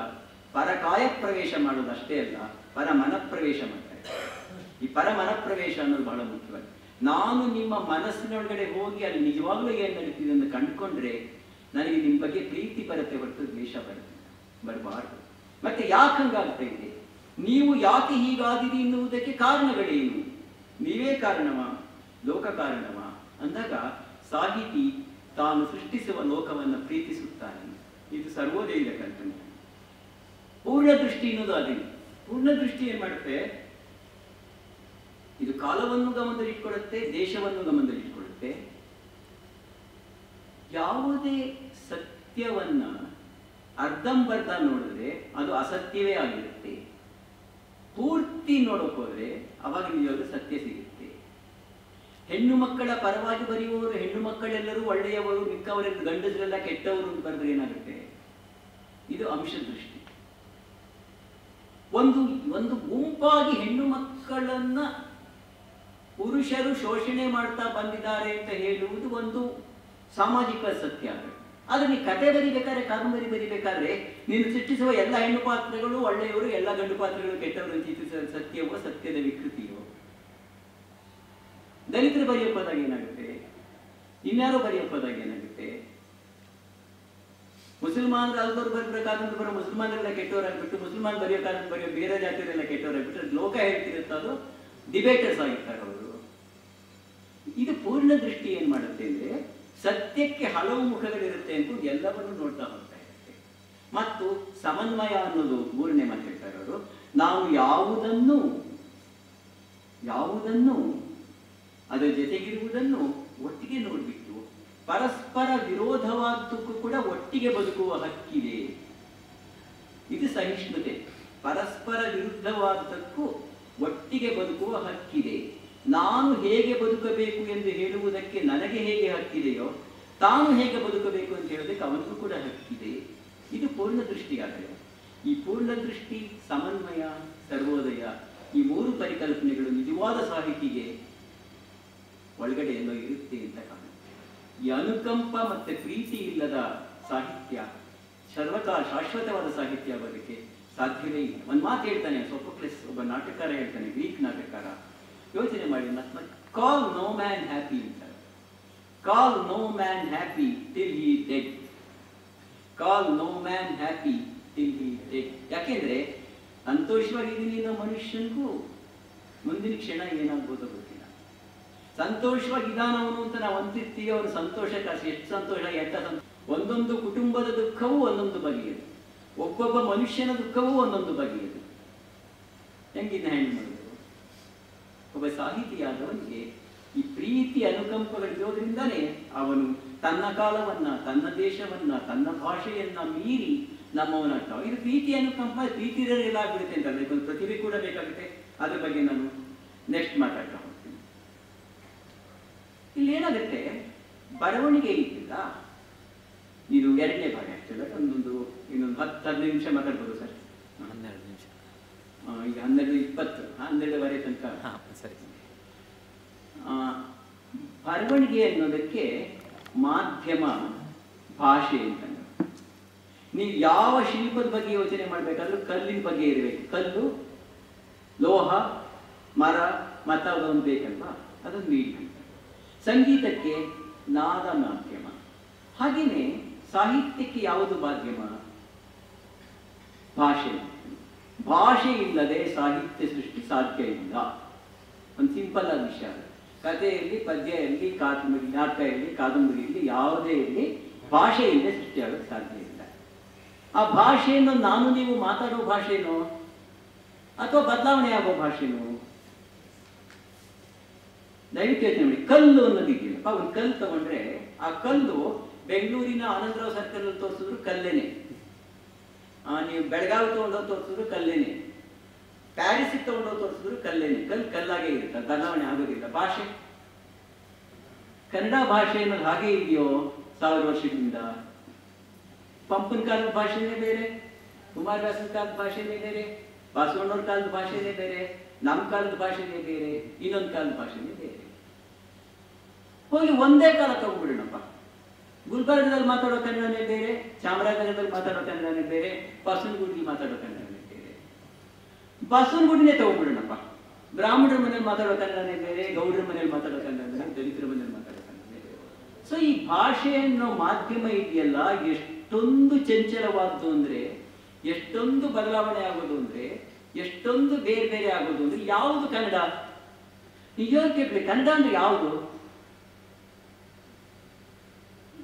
ಪರಕಾಯ ಪ್ರವೇಶ ಮಾಡೋದಷ್ಟೇ ಅಲ್ಲ ಪರ ಮನಪ್ರವೇಶ ಮಾಡ್ತಾರೆ ಈ ಪರ ಮನಪ್ರವೇಶ ಅನ್ನೋದು ಬಹಳ ಮುಖ್ಯವಾಗಿ ನಾನು ನಿಮ್ಮ ಮನಸ್ಸಿನೊಳಗಡೆ ಹೋಗಿ ಅಲ್ಲಿ ನಿಜವಾಗ್ಲೂ ಏನ್ ನಡೀತಿದೆ ಅಂತ ಕಂಡುಕೊಂಡ್ರೆ ನನಗೆ ನಿಮ್ಮ ಬಗ್ಗೆ ಪ್ರೀತಿ ಬರುತ್ತೆ ಹೊರತು ದ್ವೇಷ ಬರುತ್ತೆ, ಬರಬಾರ್ದು. ಮತ್ತೆ ಯಾಕಂಗಾಗ್ತಾ ಇದೆ? ನೀವು ಯಾಕೆ ಹೀಗಾದಿರಿ ಎನ್ನುವುದಕ್ಕೆ ಕಾರಣಗಳೇನು? ನೀವೇ ಕಾರಣವ, ಲೋಕ ಕಾರಣವ. ಅಂದಾಗ ಸಾಹಿತಿ ತಾನು ಸೃಷ್ಟಿಸುವ ಲೋಕವನ್ನು ಪ್ರೀತಿಸುತ್ತಾನೆ. ಇದು ಸರ್ವೋದಯದ ಕಲ್ಪನೆ. ಪೂರ್ಣ ದೃಷ್ಟಿ ಅನ್ನೋದು ಅದೇ. ಪೂರ್ಣ ದೃಷ್ಟಿ ಏನ್ ಮಾಡುತ್ತೆ? ಇದು ಕಾಲವನ್ನು ಗಮನದಲ್ಲಿಟ್ಕೊಳ್ಳುತ್ತೆ, ದೇಶವನ್ನು ಗಮನದಲ್ಲಿಟ್ಕೊಳ್ಳುತ್ತೆ. ಯಾವುದೇ ಸತ್ಯವನ್ನ ಅರ್ಧಂಬರ್ಧ ನೋಡಿದ್ರೆ ಅದು ಅಸತ್ಯವೇ ಆಗಿರುತ್ತೆ. ಪೂರ್ತಿ ನೋಡೋಕೆ ಹೋದ್ರೆ ಅವಾಗ ನಿಜವಾಗ್ಲೂ ಸತ್ಯ ಸಿಗುತ್ತೆ. ಹೆಣ್ಣು ಮಕ್ಕಳ ಪರವಾಗಿ ಬರೆಯುವವರು, ಹೆಣ್ಣು ಮಕ್ಕಳೆಲ್ಲರೂ ಒಳ್ಳೆಯವರು ಮಿಕ್ಕವರೆಲ್ಲ ಗಂಡಸರೆಲ್ಲ ಕೆಟ್ಟವರು ಅಂತ ಬರೆದ್ರೆ ಏನಾಗುತ್ತೆ? ಇದು ಅಂಶದೃಷ್ಟಿ. ಒಂದು ಒಂದು ಗುಂಪಾಗಿ ಹೆಣ್ಣು ಮಕ್ಕಳನ್ನ ಪುರುಷರು ಶೋಷಣೆ ಮಾಡ್ತಾ ಬಂದಿದ್ದಾರೆ ಅಂತ ಹೇಳುವುದು ಒಂದು ಸಾಮಾಜಿಕ ಸತ್ಯ ಆಗುತ್ತೆ ಆದ್ರೆ ನೀ ಕತೆ ಬರಿಬೇಕಾದ್ರೆ ಕಾದಂಬರಿ ಬರಿಬೇಕಾದ್ರೆ ನೀನು ಸೃಷ್ಟಿಸುವ ಎಲ್ಲ ಹೆಣ್ಣು ಪಾತ್ರಗಳು, ಒಳ್ಳೆಯವರು ಎಲ್ಲ ಗಂಡು ಪಾತ್ರಗಳು, ಕೆಟ್ಟವರು ಚಿತ್ರಿಸುವ ಸತ್ಯವೋ, ಸತ್ಯದ ವಿಕೃತಿಯೋ? ದಲಿತರು ಬರೆಯಪ್ಪದಾಗ ಏನಾಗುತ್ತೆ? ಇನ್ಯಾರೋ ಬರೆಯಪ್ಪದಾಗ ಏನಾಗುತ್ತೆ? ಮುಸಲ್ಮಾನರು ಅಲ್ದವ್ರು ಕಾದಂಬರಿ ಬರೋ ಮುಸಲ್ಮಾನರೆಲ್ಲ ಕೆಟ್ಟವರಾಗ್ಬಿಟ್ಟು, ಮುಸಲ್ಮಾನ್ ಬರೆಯೋ ಕಾದಂಬರಿ ಬರೆಯೋ ಬೇರೆ ಜಾತಿಯವರೆಲ್ಲ ಕೆಟ್ಟವರಾಗ್ಬಿಟ್ಟು ಲೋಕ ಹೇಳ್ತಿರುತ್ತೆ ಅದು ಡಿಬೇಟರ್ಸ್ ಆಗಿರ್ತಾರೆ ಅವರು. ಇದು ಪೂರ್ಣ ದೃಷ್ಟಿ ಏನ್ ಮಾಡುತ್ತೆ ಅಂದ್ರೆ ಸತ್ಯಕ್ಕೆ ಹಲವು ಮುಖಗಳಿರುತ್ತೆ ಅಂತ ಎಲ್ಲವನ್ನು ನೋಡ್ತಾ ಹೋಗ್ತಾ ಇರುತ್ತೆ. ಮತ್ತು ಸಮನ್ವಯ ಅನ್ನೋದು ಮೂರನೇ ಮಾತು ಹೇಳ್ತಾರೆ ನಾವು ಯಾವುದನ್ನು ಯಾವುದನ್ನು, ಅದರ ಜೊತೆಗಿರುವುದನ್ನು ಒಟ್ಟಿಗೆ ನೋಡಿಬಿಟ್ಟು ಪರಸ್ಪರ ವಿರೋಧವಾದಕ್ಕೂ ಕೂಡ ಒಟ್ಟಿಗೆ ಬದುಕುವ ಹಕ್ಕಿದೆ. ಇದು ಸಹಿಷ್ಣುತೆ. ಪರಸ್ಪರ ವಿರುದ್ಧವಾದಕ್ಕೂ ಒಟ್ಟಿಗೆ ಬದುಕುವ ಹಕ್ಕಿದೆ. ನಾನು ಹೇಗೆ ಬದುಕಬೇಕು ಎಂದು ಹೇಳುವುದಕ್ಕೆ ನನಗೆ ಹೇಗೆ ಹಕ್ಕಿದೆಯೋ, ತಾನು ಹೇಗೆ ಬದುಕಬೇಕು ಅಂತ ಹೇಳೋದಕ್ಕೆ ಅವನಿಗೂ ಕೂಡ ಹಕ್ಕಿದೆ. ಇದು ಪೂರ್ಣ ದೃಷ್ಟಿಯಾದರೆ ಈ ಪೂರ್ಣ ದೃಷ್ಟಿ, ಸಮನ್ವಯ, ಸರ್ವೋದಯ, ಈ ಮೂರು ಪರಿಕಲ್ಪನೆಗಳು ನಿಜವಾದ ಸಾಹಿತಿಗೆ ಒಳಗಡೆ ಎಲ್ಲೋ ಇರುತ್ತೆ ಅಂತ ಕಾಣುತ್ತೆ. ಈ ಅನುಕಂಪ ಮತ್ತೆ ಪ್ರೀತಿ ಇಲ್ಲದ ಸಾಹಿತ್ಯ ಸರ್ವಕಾಲ ಶಾಶ್ವತವಾದ ಸಾಹಿತ್ಯ ಆಗೋದಕ್ಕೆ ಸಾಧ್ಯವೇ ಇಲ್ಲ. ಒಂದು ಮಾತು ಹೇಳ್ತಾನೆ ಸೊಫೋಕ್ಲೆಸ್ ಒಬ್ಬ ನಾಟಕಕಾರ ಹೇಳ್ತಾನೆ, ಗ್ರೀಕ್ ನಾಟಕಕಾರ. ಯೋಚನೆ ಮಾಡಿ ಕಾಲ್ ನೋ ಮ್ಯಾನ್ ಹ್ಯಾಪಿ ಅಂತ call no man happy till he dead call no man happy till he dead ಯಾಕೆಂದ್ರೆ ಸಂತೋಷವಾಗಿದ್ದೀನಿ ಅನ್ನೋ ಮನುಷ್ಯನಿಗೂ ಮುಂದಿನ ಕ್ಷಣ ಏನಾಗ್ಬೋದು ಗೊತ್ತಿಲ್ಲ. ಸಂತೋಷವಾಗಿದ್ದಾನ ಅವನು ಅಂತ ನಾವು ಅಂತಿರ್ತೀವಿ, ಅವನು ಸಂತೋಷಕ್ಕೆ ಕಾಸು, ಎಷ್ಟು ಸಂತೋಷ, ಎಂತ ಸಂತೋಷ. ಒಂದೊಂದು ಕುಟುಂಬದ ದುಃಖವೂ ಒಂದೊಂದು ಬಗೆಯದು. ಒಬ್ಬೊಬ್ಬ ಮನುಷ್ಯನ ದುಃಖವೂ ಒಂದೊಂದು ಬಗೆಯದು. ಹೆಂಗಿದ್ದ ಹೆಣ್ಣು ಮಾಡೋದು ಒಬ್ಬ ಸಾಹಿತಿಯಾದವನಿಗೆ ಈ ಪ್ರೀತಿ ಅನುಕಂಪಗಳಿರೋದ್ರಿಂದಲೇ ಅವನು ತನ್ನ ಕಾಲವನ್ನ ತನ್ನ ದೇಶವನ್ನ ತನ್ನ ಭಾಷೆಯನ್ನ ಮೀರಿ ನಮ್ಮವನಾಗ್ತಾವ ಇದು ಪ್ರೀತಿ ಅನುಕಂಪ ಪ್ರೀತಿ ಆಗ್ಬಿಡುತ್ತೆ ಅಂತ ಅದಕ್ಕೊಂದು ಪ್ರತಿಭೆ ಕೂಡ ಬೇಕಾಗುತ್ತೆ. ಅದ್ರ ಬಗ್ಗೆ ನಾನು ನೆಕ್ಸ್ಟ್ ಮಾತಾಡ್ತಾ ಹೋಗ್ತೀನಿ. ಇಲ್ಲಿ ಏನಾಗುತ್ತೆ? ಬರವಣಿಗೆ ಇದೆಯಲ್ಲ ಇದು ಎರಡನೇ ಭಾಗ ಆಗ್ತದೆ ಒಂದೊಂದು ಇನ್ನೊಂದು ಹತ್ತು ಹದಿನೈದು ನಿಮಿಷ ಮಾತಾಡ್ಬೋದು ಸರ್. ಹನ್ನೆರಡು ನಿಮಿಷ. ಈಗ ಹನ್ನೆರಡು ಇಪ್ಪತ್ತು ಹನ್ನೆರಡುವರೆ ತನಕ. ಸರಿ. ಬರವಣಿಗೆ ಅನ್ನೋದಕ್ಕೆ ಮಾಧ್ಯಮ ಭಾಷೆ ಅಂತ ನೀವು ಯಾವ ಶಿಲ್ಪದ ಬಗ್ಗೆ ಯೋಚನೆ ಮಾಡಬೇಕಾದ್ರೂ ಕಲ್ಲಿನ ಬಗ್ಗೆ ಇರಬೇಕು. ಕಲ್ಲು, ಲೋಹ, ಮರ ಮತ್ತೊಂದು ಬೇಕಲ್ವಾ? ಅದೊಂದು ಮೀಡಿಯಂ ಸಂಗೀತಕ್ಕೆ ನಾದ ಮಾಧ್ಯಮ. ಹಾಗೆಯೇ ಸಾಹಿತ್ಯಕ್ಕೆ ಯಾವುದು ಮಾಧ್ಯಮ? ಭಾಷೆ. ಭಾಷೆ ಇಲ್ಲದೆ ಸಾಹಿತ್ಯ ಸೃಷ್ಟಿ ಸಾಧ್ಯ ಇಲ್ಲ. ಒಂದು ಸಿಂಪಲ್ ಆದ ವಿಷಯ. ಕಥೆಯಲ್ಲಿ ಪದ್ಯ ಇರಲಿ ಕಾದಂಬರಿ ನಾಟಕ ಇರಲಿ ಕಾದಂಬರಿ ಇರಲಿ ಯಾವುದೇ ಇರಲಿ ಭಾಷೆ ಇಲ್ಲದೆ ಸೃಷ್ಟಿಯಾಗಕ್ಕೆ ಸಾಧ್ಯ ಇಲ್ಲ. ಆ ಭಾಷೆಯನ್ನು ನಾನು ನೀವು ಮಾತಾಡೋ ಭಾಷೆನೋ ಅಥವಾ ಬದಲಾವಣೆ ಆಗೋ ಭಾಷೆನೋ? ದಯವಿಟ್ಟು ಯೋಚನೆ ಮಾಡಿ. ಕಲ್ಲು ಅನ್ನೋದು ಇದೆಯಲ್ಲಪ್ಪ ಒಂದು ಕಲ್ಲು ತಗೊಂಡ್ರೆ ಆ ಕಲ್ಲು ಬೆಂಗಳೂರಿನ ಆನಂದರಾವ್ ಸರ್ಕಲ್ ತೋರಿಸಿದ್ರು ಕಲ್ಲೇನೆ. ನೀವು ಬೆಳಗಾವಿ ತಗೊಂಡೋಗಿ ತೋರಿಸಿದ್ರು ಕಲ್ಲೇನೆ. ಪ್ಯಾರಿಸ್ ತಗೊಂಡೋಗಿ ತೋರಿಸಿದ್ರು ಕಲ್ಲೇನೆ ಕಲ್ಲು ಕಲ್ಲಾಗೆ ಇರುತ್ತೆ ಬದಲಾವಣೆ ಆಗೋದಿಲ್ಲ. ಭಾಷೆ? ಕನ್ನಡ ಭಾಷೆ ಅನ್ನೋದು ಹಾಗೆ ಇದೆಯೋ, ಸಾವಿರ ವರ್ಷದಿಂದ ಪಂಪನ ಕಾಲದ ಭಾಷೆನೇ ಬೇರೆ, ಕುಮಾರವ್ಯಾಸನ ಕಾಲದ ಭಾಷೆನೇ ಬೇರೆ, ಬಸವಣ್ಣವ್ರ ಕಾಲದ ಭಾಷೆನೇ ಬೇರೆ, ನಮ್ಮ ಕಾಲದ ಭಾಷೆನೇ ಬೇರೆ, ಇನ್ನೊಂದು ಕಾಲದ ಭಾಷೆನೇ ಬೇರೆ. ಹೋಗಿ ಒಂದೇ ಕಾಲ ತಗೊಂಡ್ಬಿಡೋಣಪ್ಪ. ಗುಲ್ಬರ್ಗದಲ್ಲಿ ಮಾತಾಡೋ ಕನ್ನಡನೇ ಬೇರೆ, ಚಾಮರಾಜನಗರದಲ್ಲಿ ಮಾತಾಡೋ ಕನ್ನಡನೇ ಬೇರೆ, ಬಸವನಗುಡಿಲಿ ಮಾತಾಡೋ ಕನ್ನಡನೇ ಬೇರೆ ಬಸವನಗುಡಿನೇ ತಗೊಂಡ್ಬಿಡೋಣಪ್ಪ. ಬ್ರಾಹ್ಮಣರ ಮನೇಲಿ ಮಾತಾಡೋ ಕನ್ನಡನೇ ಬೇರೆ, ಗೌಡರ ಮನೇಲಿ ಮಾತಾಡೋ ಕನ್ನಡ ದಲಿತರ ಮನೇಲಿ ಮಾತಾಡೋ ಸೊ ಈ ಭಾಷೆ ಅನ್ನೋ ಮಾಧ್ಯಮ ಇದೆಯಲ್ಲ, ಎಷ್ಟೊಂದು ಚಂಚಲವಾದ್ದು ಅಂದ್ರೆ, ಎಷ್ಟೊಂದು ಬದಲಾವಣೆ ಆಗೋದು ಅಂದ್ರೆ, ಎಷ್ಟೊಂದು ಬೇರೆ ಬೇರೆ ಆಗೋದು ಅಂದ್ರೆ ಯಾವುದು ಕನ್ನಡ? ಕೇಳ್ಬೇಕು ಕನ್ನಡ ಅಂದ್ರೆ ಯಾವುದು?